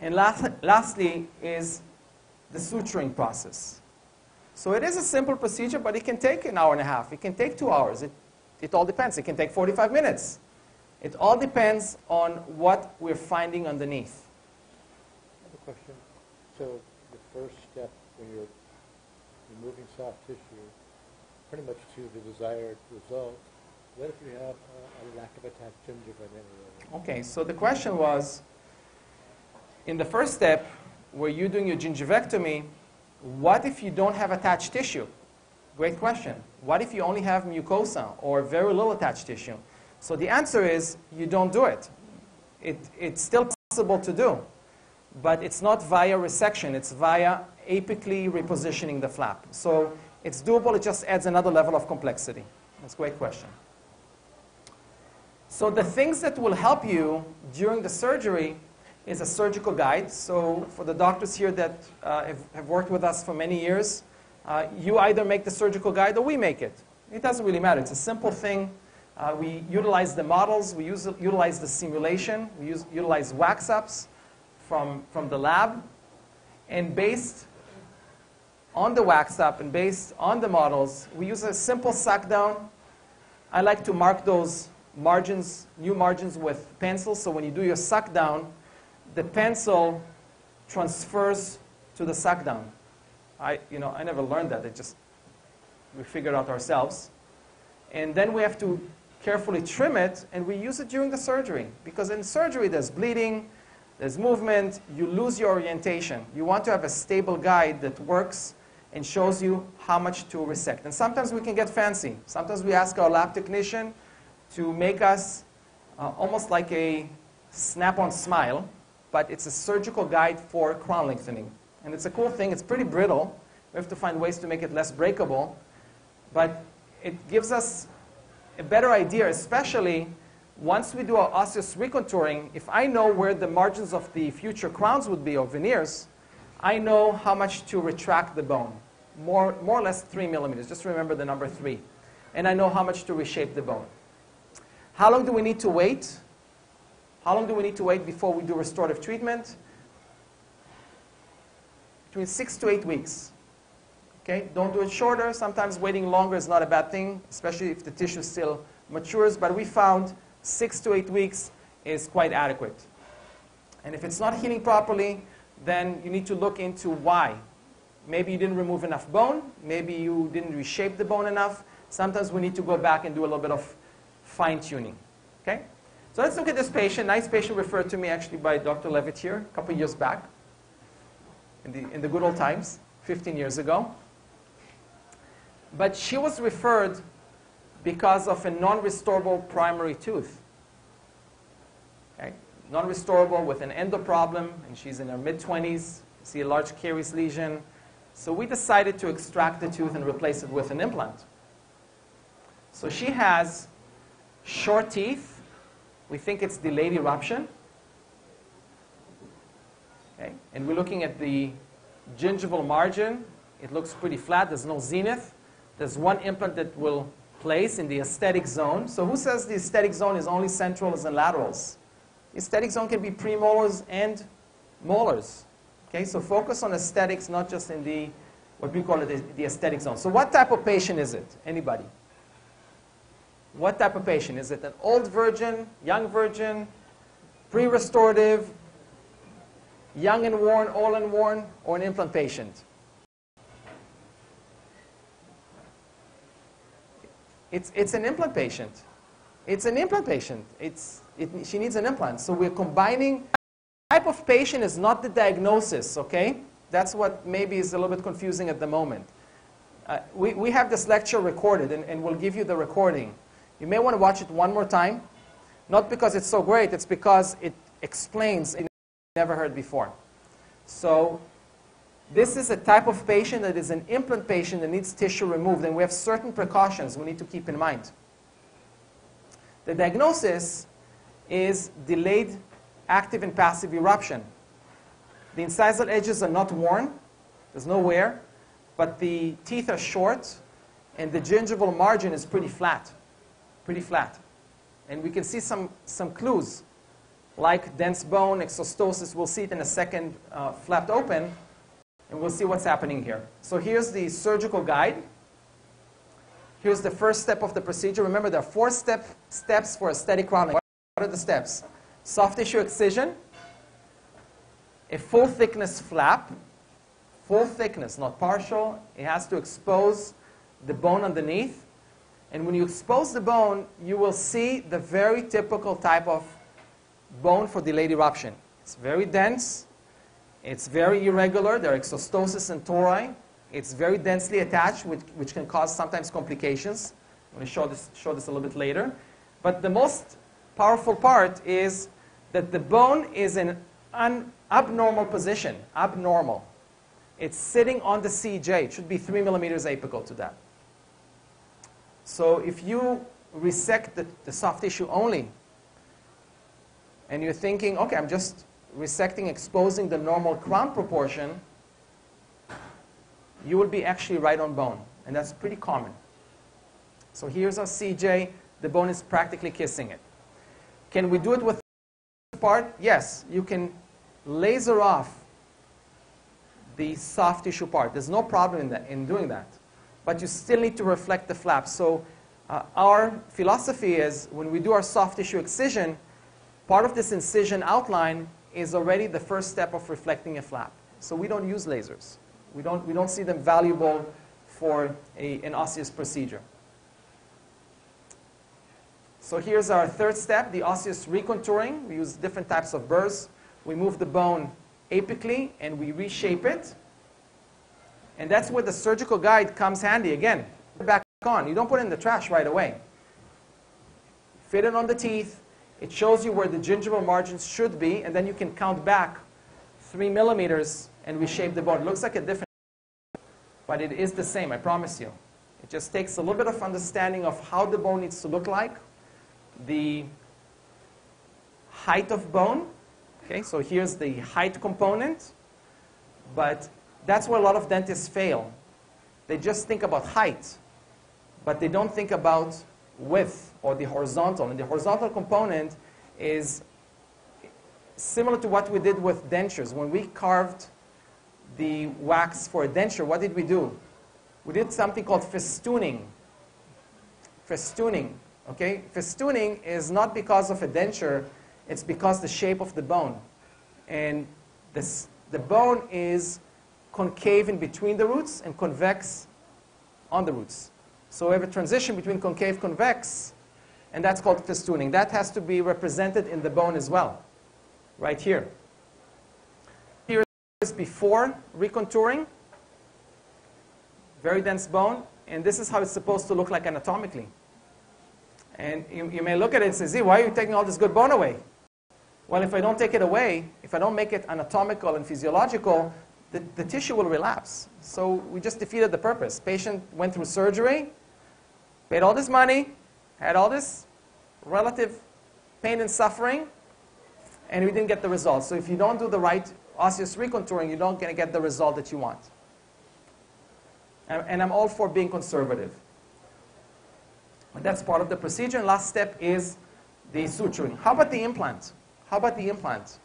And last, lastly is the suturing process. So it is a simple procedure, but it can take an hour and a half. It can take two hours. It, it all depends. It can take 45 minutes. It all depends on what we're finding underneath. I have a question. So the first step when you're removing soft tissue, pretty much to the desired result, what if you have a, a lack of attached gingiva in any area? Okay, so the question was, in the first step, where you're doing your gingivectomy, what if you don't have attached tissue? Great question. What if you only have mucosa or very little attached tissue? So the answer is you don't do it. it. It's still possible to do, but it's not via resection. It's via apically repositioning the flap. So it's doable. It just adds another level of complexity. That's a great question. So the things that will help you during the surgery is a surgical guide. So for the doctors here that uh, have, have, worked with us for many years, uh, you either make the surgical guide or we make it. It doesn't really matter. It's a simple thing. Uh, we utilize the models. We use, utilize the simulation. We use, utilize wax-ups from, from the lab. And based on the wax-up and based on the models, we use a simple suck down. I like to mark those margins, new margins with pencils. So when you do your suck down, the pencil transfers to the suck down. I, you know, I never learned that. It just, we figured out ourselves. And then we have to carefully trim it, and we use it during the surgery. Because in surgery, there's bleeding, there's movement, you lose your orientation. You want to have a stable guide that works and shows you how much to resect. And sometimes we can get fancy. Sometimes we ask our lab technician to make us uh, almost like a snap-on smile, but it's a surgical guide for crown lengthening. And it's a cool thing. It's pretty brittle. We have to find ways to make it less breakable. But it gives us a better idea, especially once we do our osseous recontouring. If I know where the margins of the future crowns would be, or veneers, I know how much to retract the bone. More, more or less 3 millimeters. Just remember the number 3. And I know how much to reshape the bone. How long do we need to wait? How long do we need to wait before we do restorative treatment? Between six to eight weeks. Okay, don't do it shorter. Sometimes waiting longer is not a bad thing, especially if the tissue still matures. But we found six to eight weeks is quite adequate. And if it's not healing properly, then you need to look into why. Maybe you didn't remove enough bone. Maybe you didn't reshape the bone enough. Sometimes we need to go back and do a little bit of fine tuning. Okay? So let's look at this patient. Nice patient referred to me actually by Dr. Levitt here a couple years back, in the, in the good old times, 15 years ago. But she was referred because of a non-restorable primary tooth. Okay? Non-restorable with an endo problem, and she's in her mid-20s. See a large caries lesion. So we decided to extract the tooth and replace it with an implant. So she has short teeth. We think it's delayed eruption. Okay? And we're looking at the gingival margin. It looks pretty flat. There's no zenith. There's one implant that will place in the aesthetic zone. So who says the aesthetic zone is only centrals and laterals? The aesthetic zone can be premolars and molars. Okay, so focus on aesthetics, not just in the, what we call it, the, the aesthetic zone. So what type of patient is it? Anybody? What type of patient? Is it an old virgin, young virgin, pre-restorative, young and worn, old and worn, or an implant patient? It's, it's an implant patient. It's an implant patient. It's, it, she needs an implant. So we're combining. Type of patient is not the diagnosis, okay? That's what maybe is a little bit confusing at the moment. Uh, we, we have this lecture recorded, and, and we'll give you the recording. You may want to watch it one more time. Not because it's so great, it's because it explains you never heard before. So this is a type of patient that is an implant patient that needs tissue removed, and we have certain precautions we need to keep in mind. The diagnosis is delayed active and passive eruption. The incisal edges are not worn, there's no wear, but the teeth are short, and the gingival margin is pretty flat, pretty flat. And we can see some, some clues, like dense bone, exostosis. We'll see it in a second, uh, flapped open, and we'll see what's happening here. So here's the surgical guide. Here's the first step of the procedure. Remember, there are four step, steps for a aesthetic crowning. What are the steps? Soft tissue excision, a full thickness flap, full thickness, not partial. It has to expose the bone underneath. And when you expose the bone, you will see the very typical type of bone for delayed eruption. It's very dense. It's very irregular. There are exostosis and tori. It's very densely attached, which, which can cause sometimes complications. I'm going to show this, show this a little bit later. But the most powerful part is that the bone is in an abnormal position, abnormal. It's sitting on the CJ. It should be 3 millimeters apical to that. So if you resect the, the soft tissue only, and you're thinking, okay, I'm just resecting, exposing the normal crown proportion, you will be actually right on bone. And that's pretty common. So here's our CJ. The bone is practically kissing it. Can we do it with part? Yes. You can laser off the soft tissue part. There's no problem in, that, in doing that. But you still need to reflect the flap. So uh, our philosophy is when we do our soft tissue excision, part of this incision outline is already the first step of reflecting a flap. So we don't use lasers. We don't, we don't see them valuable for a, an osseous procedure. So here's our third step, the osseous recontouring. We use different types of burrs. We move the bone apically and we reshape it. And that's where the surgical guide comes handy. Again, back on. You don't put it in the trash right away. Fit it on the teeth. It shows you where the gingival margins should be, and then you can count back three millimeters and reshape the bone. It looks like a different, but it is the same, I promise you. It just takes a little bit of understanding of how the bone needs to look like, the height of bone. Okay, so here's the height component, but that's where a lot of dentists fail. They just think about height, but they don't think about width or the horizontal. And the horizontal component is similar to what we did with dentures. When we carved the wax for a denture, what did we do? We did something called festooning. Festooning, okay? Festooning is not because of a denture, it's because the shape of the bone. And this, the bone is concave in between the roots and convex on the roots. So we have a transition between concave convex, and that's called festooning. That has to be represented in the bone as well, right here. Here is before recontouring, very dense bone, and this is how it's supposed to look like anatomically. And you, you may look at it and say, Z, why are you taking all this good bone away? Well, if I don't take it away, if I don't make it anatomical and physiological, the, the tissue will relapse. So we just defeated the purpose. Patient went through surgery, paid all this money, had all this relative pain and suffering, and we didn't get the result. So if you don't do the right osseous recontouring, you're not going to get the result that you want. And, and I'm all for being conservative. But that's part of the procedure. And last step is the suturing. How about the implant? How about the implant?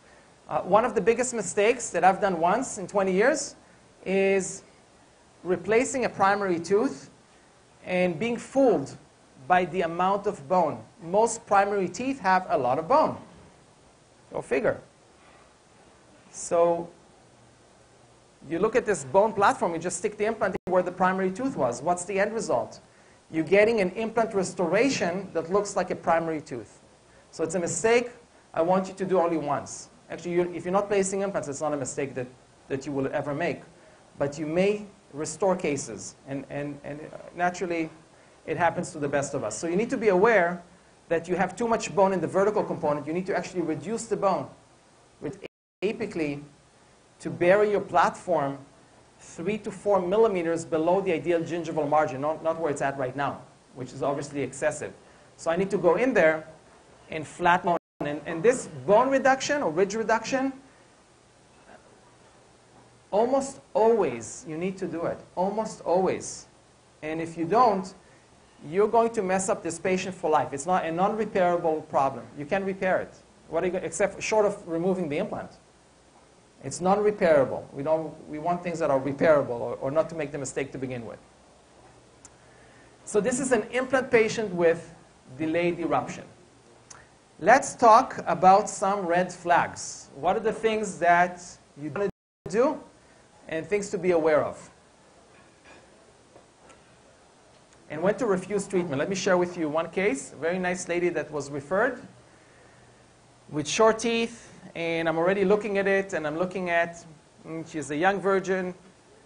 Uh, one of the biggest mistakes that I've done once in 20 years is replacing a primary tooth and being fooled by the amount of bone. Most primary teeth have a lot of bone. Go figure. So you look at this bone platform, you just stick the implant where the primary tooth was. What's the end result? You're getting an implant restoration that looks like a primary tooth. So it's a mistake I want you to do only once. Actually, you're, if you're not placing implants, it's not a mistake that, that you will ever make. But you may restore cases, and, and, and naturally, it happens to the best of us. So you need to be aware that you have too much bone in the vertical component. You need to actually reduce the bone with apically to bury your platform three to four millimeters below the ideal gingival margin, not, not where it's at right now, which is obviously excessive. So I need to go in there and flatten And, and this bone reduction or ridge reduction, almost always you need to do it. Almost always. And if you don't, you're going to mess up this patient for life. It's not a non-repairable problem. You can't repair it, what are you, except short of removing the implant. It's non-repairable. We, don't, we want things that are repairable or, or not to make the mistake to begin with. So this is an implant patient with delayed eruption. Let's talk about some red flags. What are the things that you want to do and things to be aware of? And when to refuse treatment. Let me share with you one case. A very nice lady that was referred with short teeth, and I'm already looking at it, and I'm looking at, mm, she's a young virgin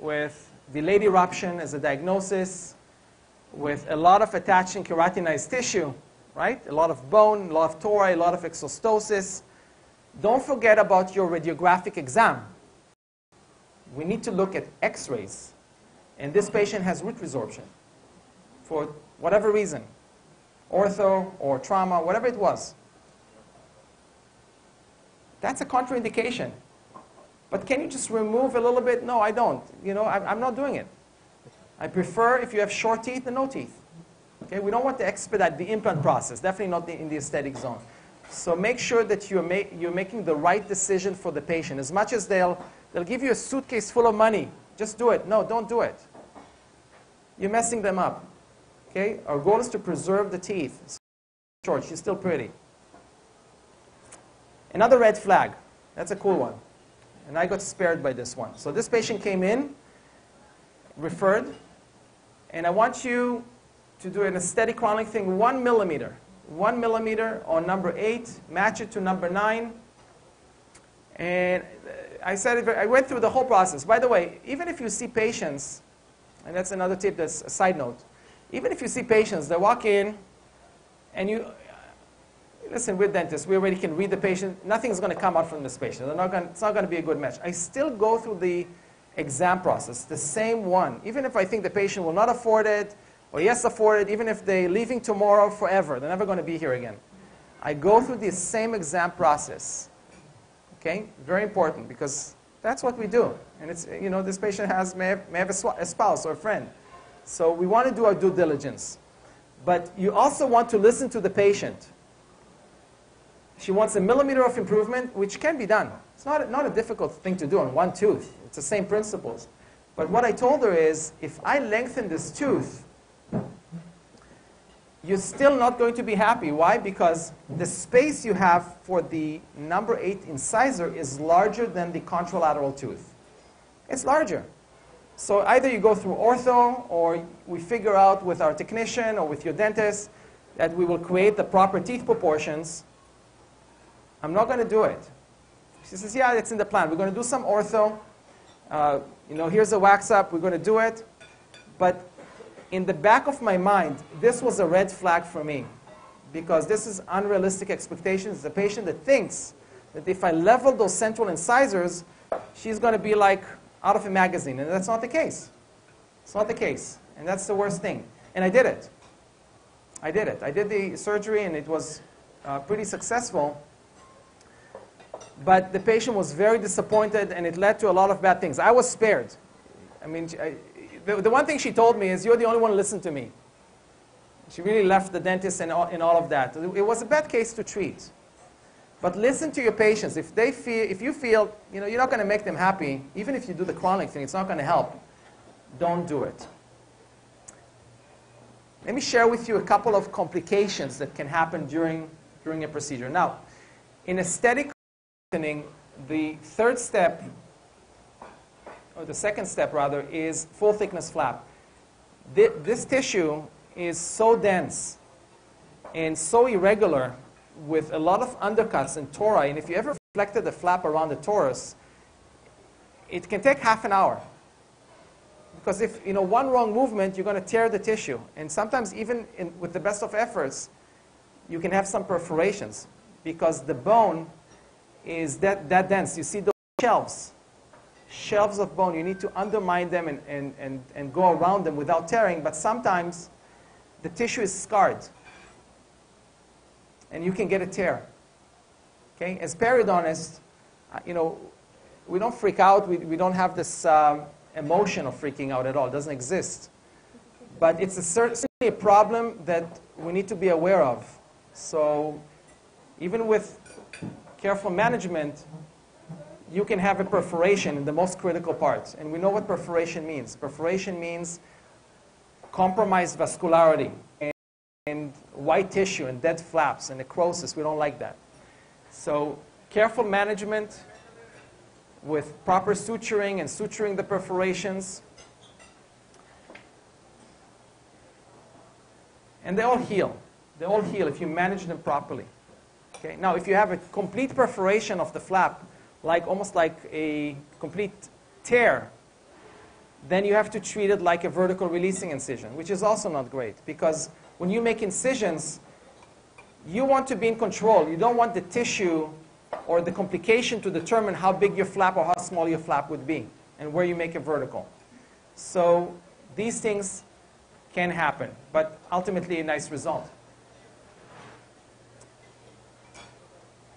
with delayed eruption as a diagnosis, with a lot of attaching keratinized tissue, right? A lot of bone, a lot of tori, a lot of exostosis. Don't forget about your radiographic exam. We need to look at x-rays. And this patient has root resorption for whatever reason, ortho or trauma, whatever it was. That's a contraindication. But can you just remove a little bit? No, I don't. You know, I, I'm not doing it. I prefer if you have short teeth than no teeth. Okay, we don't want to expedite the implant process, definitely not in the aesthetic zone. So make sure that you're, ma you're making the right decision for the patient. As much as they'll, they'll give you a suitcase full of money, just do it. No, don't do it. You're messing them up. Okay, our goal is to preserve the teeth. Short, she's still pretty. Another red flag. That's a cool one. And I got spared by this one. So this patient came in, referred, and I want you to do an aesthetic crown thing, one millimeter. One millimeter on number eight, match it to number nine. And uh, I said it, I went through the whole process. By the way, even if you see patients, and that's another tip that's a side note, even if you see patients that walk in and you, uh, listen, we're dentists. We already can read the patient. Nothing's going to come out from this patient. They're not going, it's not going to be a good match. I still go through the exam process, the same one. Even if I think the patient will not afford it, or yes, afford it, even if they're leaving tomorrow forever, they're never going to be here again. I go through the same exam process. Okay? Very important because that's what we do. And it's, you know, this patient has, may have, may have a, a spouse or a friend. So we want to do our due diligence. But you also want to listen to the patient. She wants a millimeter of improvement, which can be done. It's not, not a difficult thing to do on one tooth. It's the same principles. But what I told her is, if I lengthen this tooth, you're still not going to be happy. Why? Because the space you have for the number 8 incisor is larger than the contralateral tooth. It's larger. So either you go through ortho, or we figure out with our technician or with your dentist that we will create the proper teeth proportions. I'm not going to do it. She says, yeah, it's in the plan. We're going to do some ortho. Uh, you know, here's a wax up. We're going to do it. But in the back of my mind, this was a red flag for me because this is unrealistic expectations. It's a patient that thinks that if I level those central incisors, she's going to be like out of a magazine. And that's not the case. It's not the case. And that's the worst thing. And I did it. I did it. I did the surgery and it was uh, pretty successful. But the patient was very disappointed and it led to a lot of bad things. I was spared. I mean, the, the one thing she told me is, You're the only one who listened to me. She really left the dentist and all, and all of that. It was a bad case to treat. But listen to your patients. If, they feel, if you feel you know, you're not going to make them happy, even if you do the chronic thing, it's not going to help, don't do it. let me share with you a couple of complications that can happen during, during a procedure. Now, in aesthetic the third step, or the second step rather, is full thickness flap. Thi- This tissue is so dense and so irregular with a lot of undercuts and tori, and if you ever reflected the flap around the torus, it can take half an hour. Because if you know one wrong movement, you're going to tear the tissue. And sometimes even in, with the best of efforts, you can have some perforations because the bone is that, that dense. You see those shelves, shelves of bone. You need to undermine them and, and, and, and go around them without tearing. But sometimes the tissue is scarred and you can get a tear. Okay? As periodontists, uh, you know, we don't freak out. We, we don't have this um, emotion of freaking out at all. It doesn't exist. But it's a certainly a problem that we need to be aware of. So even with careful management, you can have a perforation in the most critical parts. And we know what perforation means. Perforation means compromised vascularity and, and white tissue and dead flaps and necrosis. We don't like that. So careful management with proper suturing and suturing the perforations. And they all heal. They all heal if you manage them properly. Okay? Now, if you have a complete perforation of the flap, like almost like a complete tear, then you have to treat it like a vertical releasing incision, which is also not great because when you make incisions, you want to be in control. You don't want the tissue or the complication to determine how big your flap or how small your flap would be and where you make a vertical. So these things can happen, but ultimately a nice result.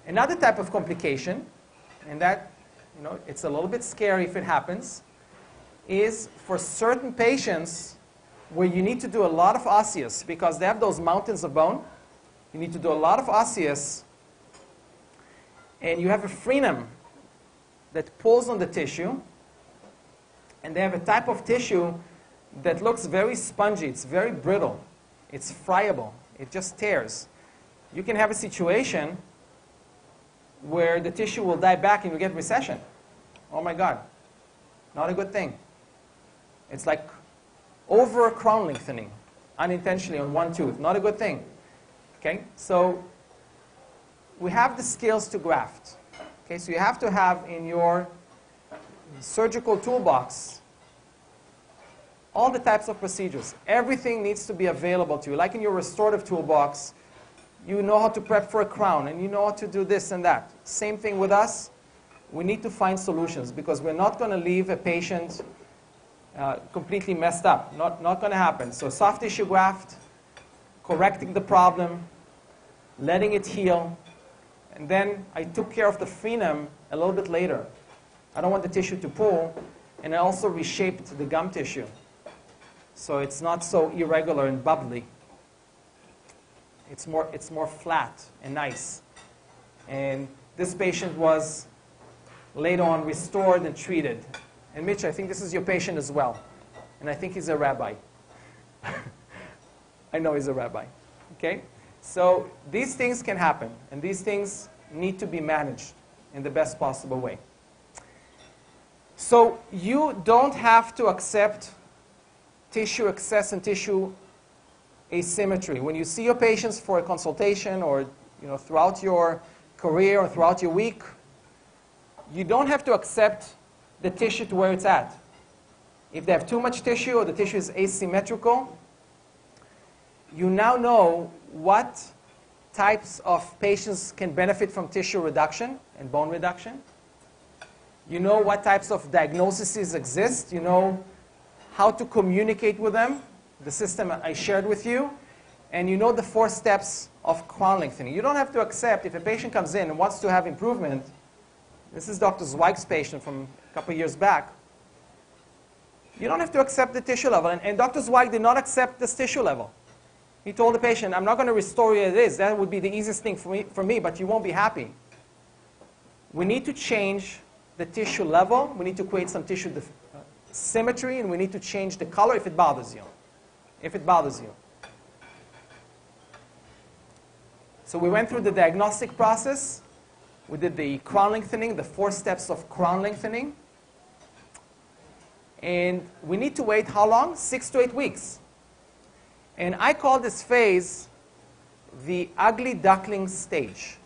Another type of complication, and that, you know, it's a little bit scary if it happens, is for certain patients where you need to do a lot of osseous because they have those mountains of bone. You need to do a lot of osseous, and you have a frenum that pulls on the tissue, and they have a type of tissue that looks very spongy, it's very brittle, it's friable, it just tears. You can have a situation where the tissue will die back and you get recession. Oh my God, not a good thing. It's like over crown lengthening unintentionally on one tooth, not a good thing. Okay, so we have the skills to graft. Okay, so you have to have in your surgical toolbox all the types of procedures. Everything needs to be available to you. Like in your restorative toolbox, you know how to prep for a crown and you know how to do this and that. Same thing with us. We need to find solutions because we're not going to leave a patient uh, completely messed up. Not, not going to happen. So soft tissue graft, correcting the problem, letting it heal, and then I took care of the frenum a little bit later. I don't want the tissue to pull, and I also reshaped the gum tissue. So it's not so irregular and bubbly. It's more, it's more flat and nice. And this patient was later on restored and treated. And Mitch, I think this is your patient as well. And I think he's a rabbi. I know he's a rabbi. Okay? So these things can happen, and these things need to be managed in the best possible way. So you don't have to accept tissue excess and tissue asymmetry. When you see your patients for a consultation or you know, throughout your career or throughout your week, you don't have to accept the tissue to where it's at. If they have too much tissue or the tissue is asymmetrical, you now know what types of patients can benefit from tissue reduction and bone reduction. You know what types of diagnoses exist. You know how to communicate with them, the system I shared with you, and you know the four steps of crown lengthening. You don't have to accept if a patient comes in and wants to have improvement. This is Dr. Zweig's patient from a couple years back. You don't have to accept the tissue level. And, and Dr. Zweig did not accept this tissue level. He told the patient, I'm not going to restore you as it is. That would be the easiest thing for me, for me, but you won't be happy. We need to change the tissue level. We need to create some tissue uh, symmetry, and we need to change the color if it bothers you if it bothers you. So we went through the diagnostic process. We did the crown lengthening, the four steps of crown lengthening. And we need to wait how long? Six to eight weeks. And I call this phase the ugly duckling stage.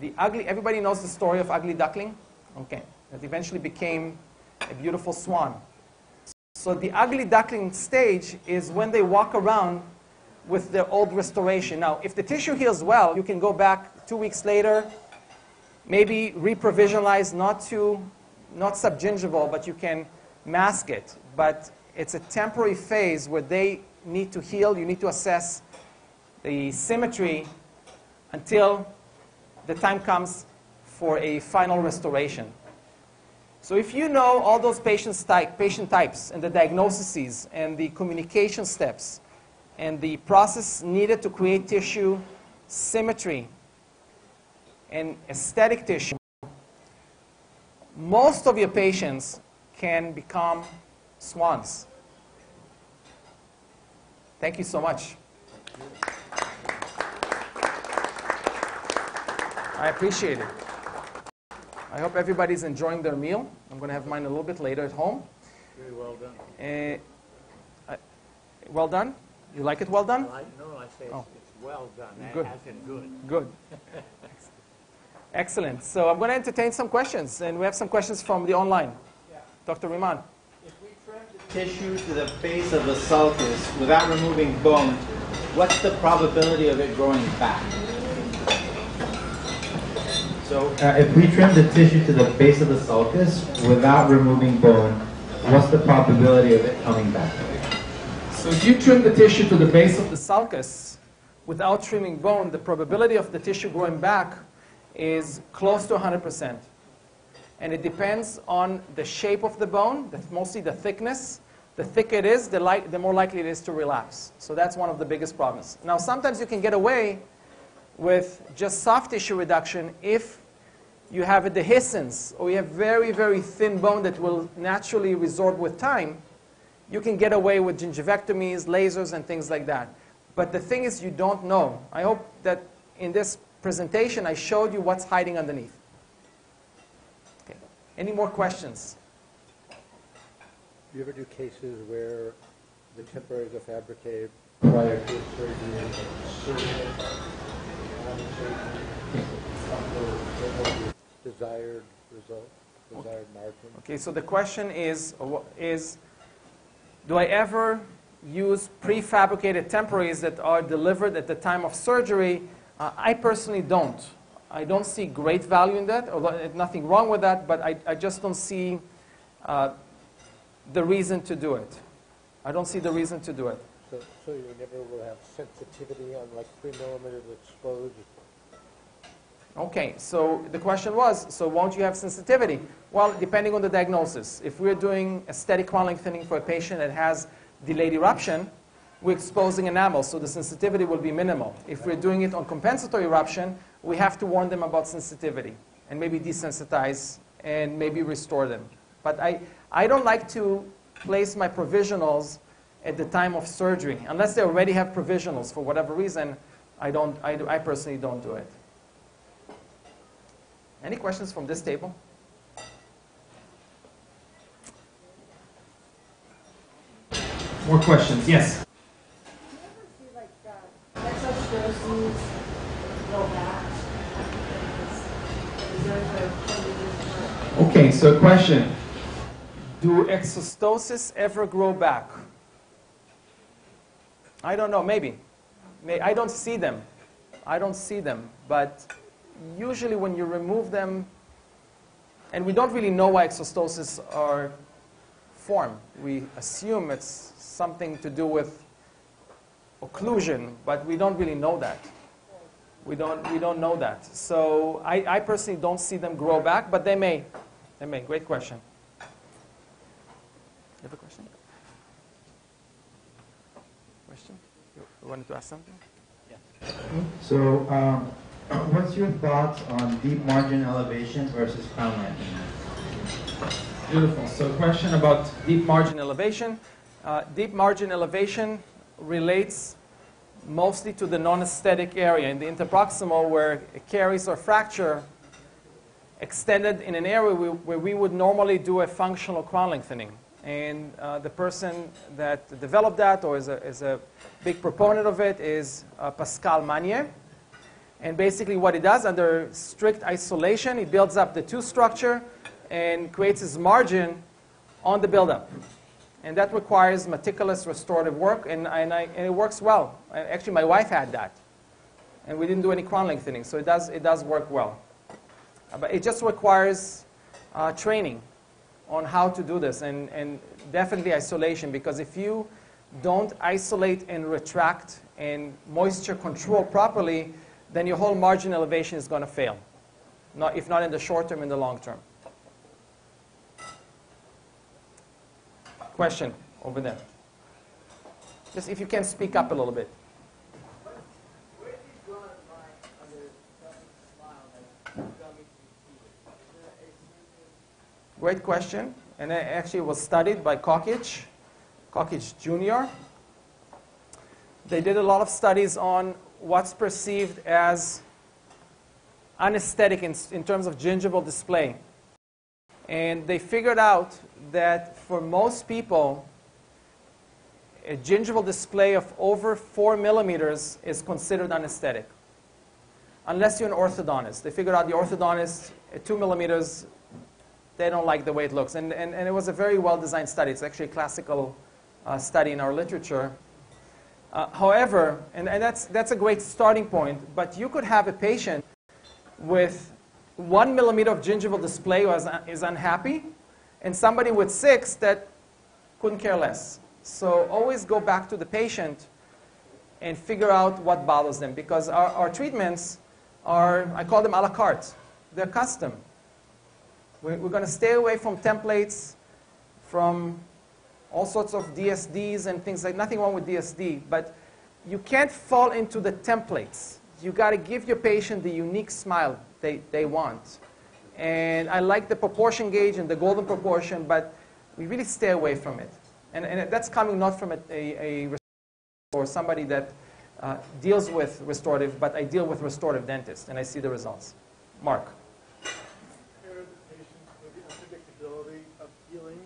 The ugly, everybody knows the story of ugly duckling? Okay, that eventually became a beautiful swan. So the ugly duckling stage is when they walk around with their old restoration. Now, if the tissue heals well, you can go back two weeks later, maybe reprovisionalize, not to, not subgingival, but you can mask it. But it's a temporary phase where they need to heal. You need to assess the symmetry until the time comes for a final restoration. So if you know all those patients type, patient types and the diagnoses and the communication steps and the process needed to create tissue symmetry and aesthetic tissue, most of your patients can become swans. Thank you so much. I appreciate it. I hope everybody's enjoying their meal. I'm going to have mine a little bit later at home. Very well done. Uh, I- well done? You like it well done? I, no, I say it's, Oh. it's well done, Good. as in good. Good. Excellent. So I'm going to entertain some questions, and we have some questions from the online. Yeah. Dr. Riemann. Tissue to the base of the sulcus without removing bone, what's the probability of it growing back? So uh, if we trim the tissue to the base of the sulcus without removing bone, what's the probability of it coming back? So if you trim the tissue to the base of the sulcus without trimming bone, the probability of the tissue growing back is close to 100%. And it depends on the shape of the bone, that's mostly the thickness. The thicker it is, the, the more likely it is to relapse. So that's one of the biggest problems. Now, sometimes you can get away with just soft tissue reduction if you have a dehiscence or you have very, very thin bone that will naturally resorb with time you can get away with gingivectomies, lasers, and things like that. But the thing is, you don't know. I hope that in this presentation, I showed you what's hiding underneath. Okay. Any more questions? Do you ever do cases where the temporaries are fabricated prior to surgery, surgery, desired result, desired margin? Okay, so the question is, uh, is do I ever use prefabricated temporaries that are delivered at the time of surgery? Uh, I personally don't. I don't see great value in that, although nothing wrong with that, but I, I just don't see uh, the reason to do it. I don't see the reason to do it. So, so you never will have sensitivity on like three millimeters exposed? Okay, so the question was, so won't you have sensitivity? Well, depending on the diagnosis. If we're doing a aesthetic crown lengthening for a patient that has delayed eruption, we're exposing enamel, so the sensitivity will be minimal. If we're doing it on compensatory eruption, we have to warn them about sensitivity and maybe desensitize and maybe restore them. But I, I don't like to place my provisionals at the time of surgery. Unless they already have provisionals for whatever reason, I, don't, I, do- I personally don't do it. Any questions from this table? More questions? Yes. Okay, so question. Do exostosis ever grow back? I don't know, maybe. May, I don't see them. I don't see them. But usually when you remove them, and we don't really know why exostosis are formed. We assume it's something to do with occlusion, but we don't really know that. We don't, we don't know that. So I, I personally don't see them grow back, but they may. They may. Great question. You have a question? Question? You you wanted to ask something? Yeah. So, um, what's your thoughts on deep margin elevation versus crown lengthening? Beautiful. So, question about deep margin elevation. Uh, deep margin elevation relates mostly to the non-aesthetic area in the interproximal where caries or fracture extended in an area where, we would normally do a functional crown lengthening. And uh, the person that developed that or is a, is a big proponent of it is uh, Pascal Magne. And basically what it does under strict isolation, it builds up the two structure and creates his margin on the buildup. And that requires meticulous restorative work, and, and, I, and it works well. Actually, my wife had that. And we didn't do any crown lengthening, so it does, it does work well. Uh, but it just requires uh, training on how to do this, and, and definitely isolation, because if you don't isolate and retract and moisture control properly, then your whole margin elevation is going to fail, not, if not in the short term, in the long term. Question over there. Just if you can speak up a little bit. Great question, and it actually was studied by Kokich, Kokich Jr. They did a lot of studies on what's perceived as anesthetic in, in terms of gingival display. And they figured out that for most people, a gingival display of over 4 millimeters is considered anesthetic. Unless you're an orthodontist. They figured out the orthodontist at 2 millimeters, they don't like the way it looks. And, and, and it was a very well designed study. It's actually a classical uh, study in our literature. Uh, however, and, and that's, that's a great starting point, but you could have a patient with one millimeter of gingival display who is, is unhappy, and somebody with six that couldn't care less. So always go back to the patient and figure out what bothers them because our, our treatments are, I call them a la carte. They're custom. We're, we're going to stay away from templates, from all sorts of DSDs and things like nothing wrong with DSD, but you can't fall into the templates. You got to give your patient the unique smile they, they want. And I like the proportion gauge and the golden proportion, but we really stay away from it. And, and that's coming not from a, a, a or somebody that uh, deals with restorative, but I deal with restorative dentists, and I see the results. Mark. Prepare the patient for the unpredictability of healing.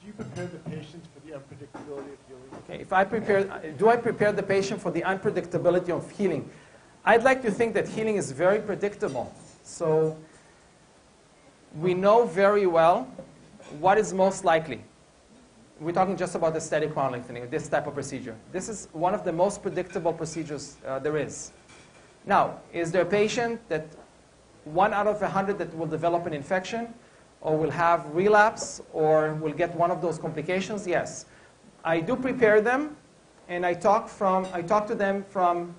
Do you prepare the for the unpredictability of healing? Okay, if I prepare, do I prepare the patient for the unpredictability of healing? I'd like to think that healing is very predictable. So we know very well what is most likely. We're talking just about the aesthetic crown lengthening, this type of procedure. This is one of the most predictable procedures uh, there is. Now, is there a patient that one out of a hundred that will develop an infection or will have relapse or will get one of those complications? Yes. I do prepare them and I talk, from, I talk to them from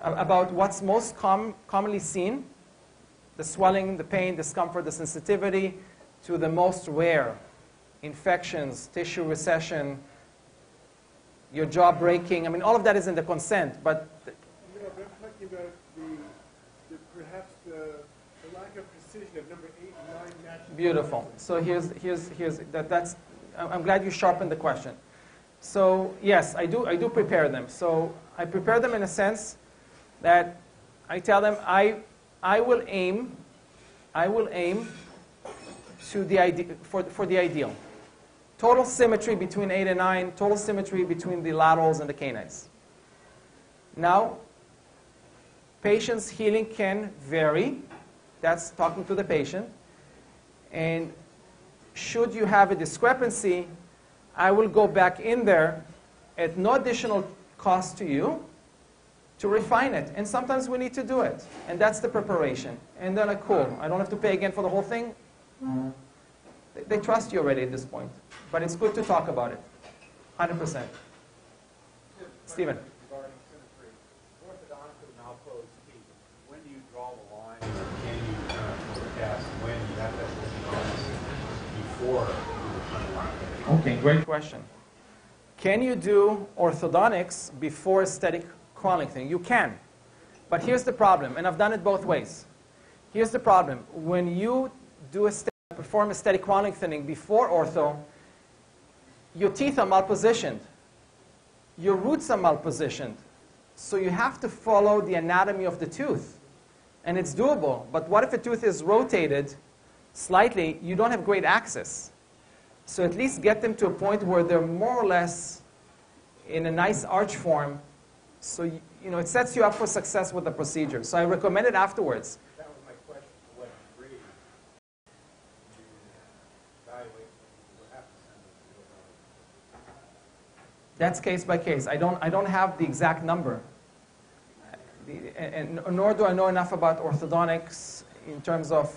about what's most com commonly seen, the swelling, the pain, discomfort, the sensitivity, to the most rare infections, tissue recession, your jaw breaking. I mean, all of that is in the consent, but. No, but I'm talking about the, the perhaps the, the lack of precision of number eight. Beautiful. So here's, here's, here's that, that's, I'm glad you sharpened the question. So yes, I do, I do prepare them. So I prepare them in a sense that I tell them I, I will aim, I will aim to the ide- for, for the ideal. Total symmetry between 8 and 9, total symmetry between the laterals and the canines. Now, patient's healing can vary. That's talking to the patient. And should you have a discrepancy, I will go back in there at no additional cost to you to refine it. And sometimes we need to do it. And that's the preparation. And then, like, cool, I don't have to pay again for the whole thing. They, trust you already at this point. But it's good to talk about it. 100%. Stephen. Regarding symmetry, orthodontic with malposed teeth, when do you draw the line, or can you uh, forecast when you have that Okay, great question. Can you do orthodontics before aesthetic crown lengthening? You can. But here's the problem, and I've done it both ways. Here's the problem. When you do aesthetic, perform aesthetic crown lengthening before ortho, your teeth are malpositioned. Your roots are malpositioned. So you have to follow the anatomy of the tooth. And it's doable. But what if a tooth is rotated slightly? You don't have great access. So at least get them to a point where they're more or less in a nice arch form. So you, you know, it sets you up for success with the procedure. So I recommend it afterwards. That was my question, to what degree do you evaluate, you have to send them to a That's case by case. I don't, I don't have the exact number. The- And, and nor do I know enough about orthodontics in terms of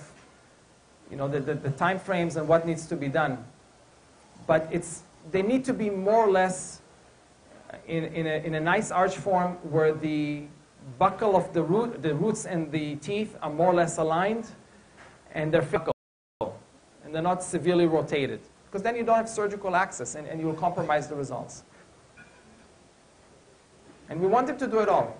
you know, the, the, the time frames and what needs to be done. But it's, they need to be more or less in, in, a, in a nice arch form where the buccal of the root, the roots and the teeth are more or less aligned and they're fickle and they're not severely rotated. Because then you don't have surgical access and, and you'll compromise the results. And we want them to do it all.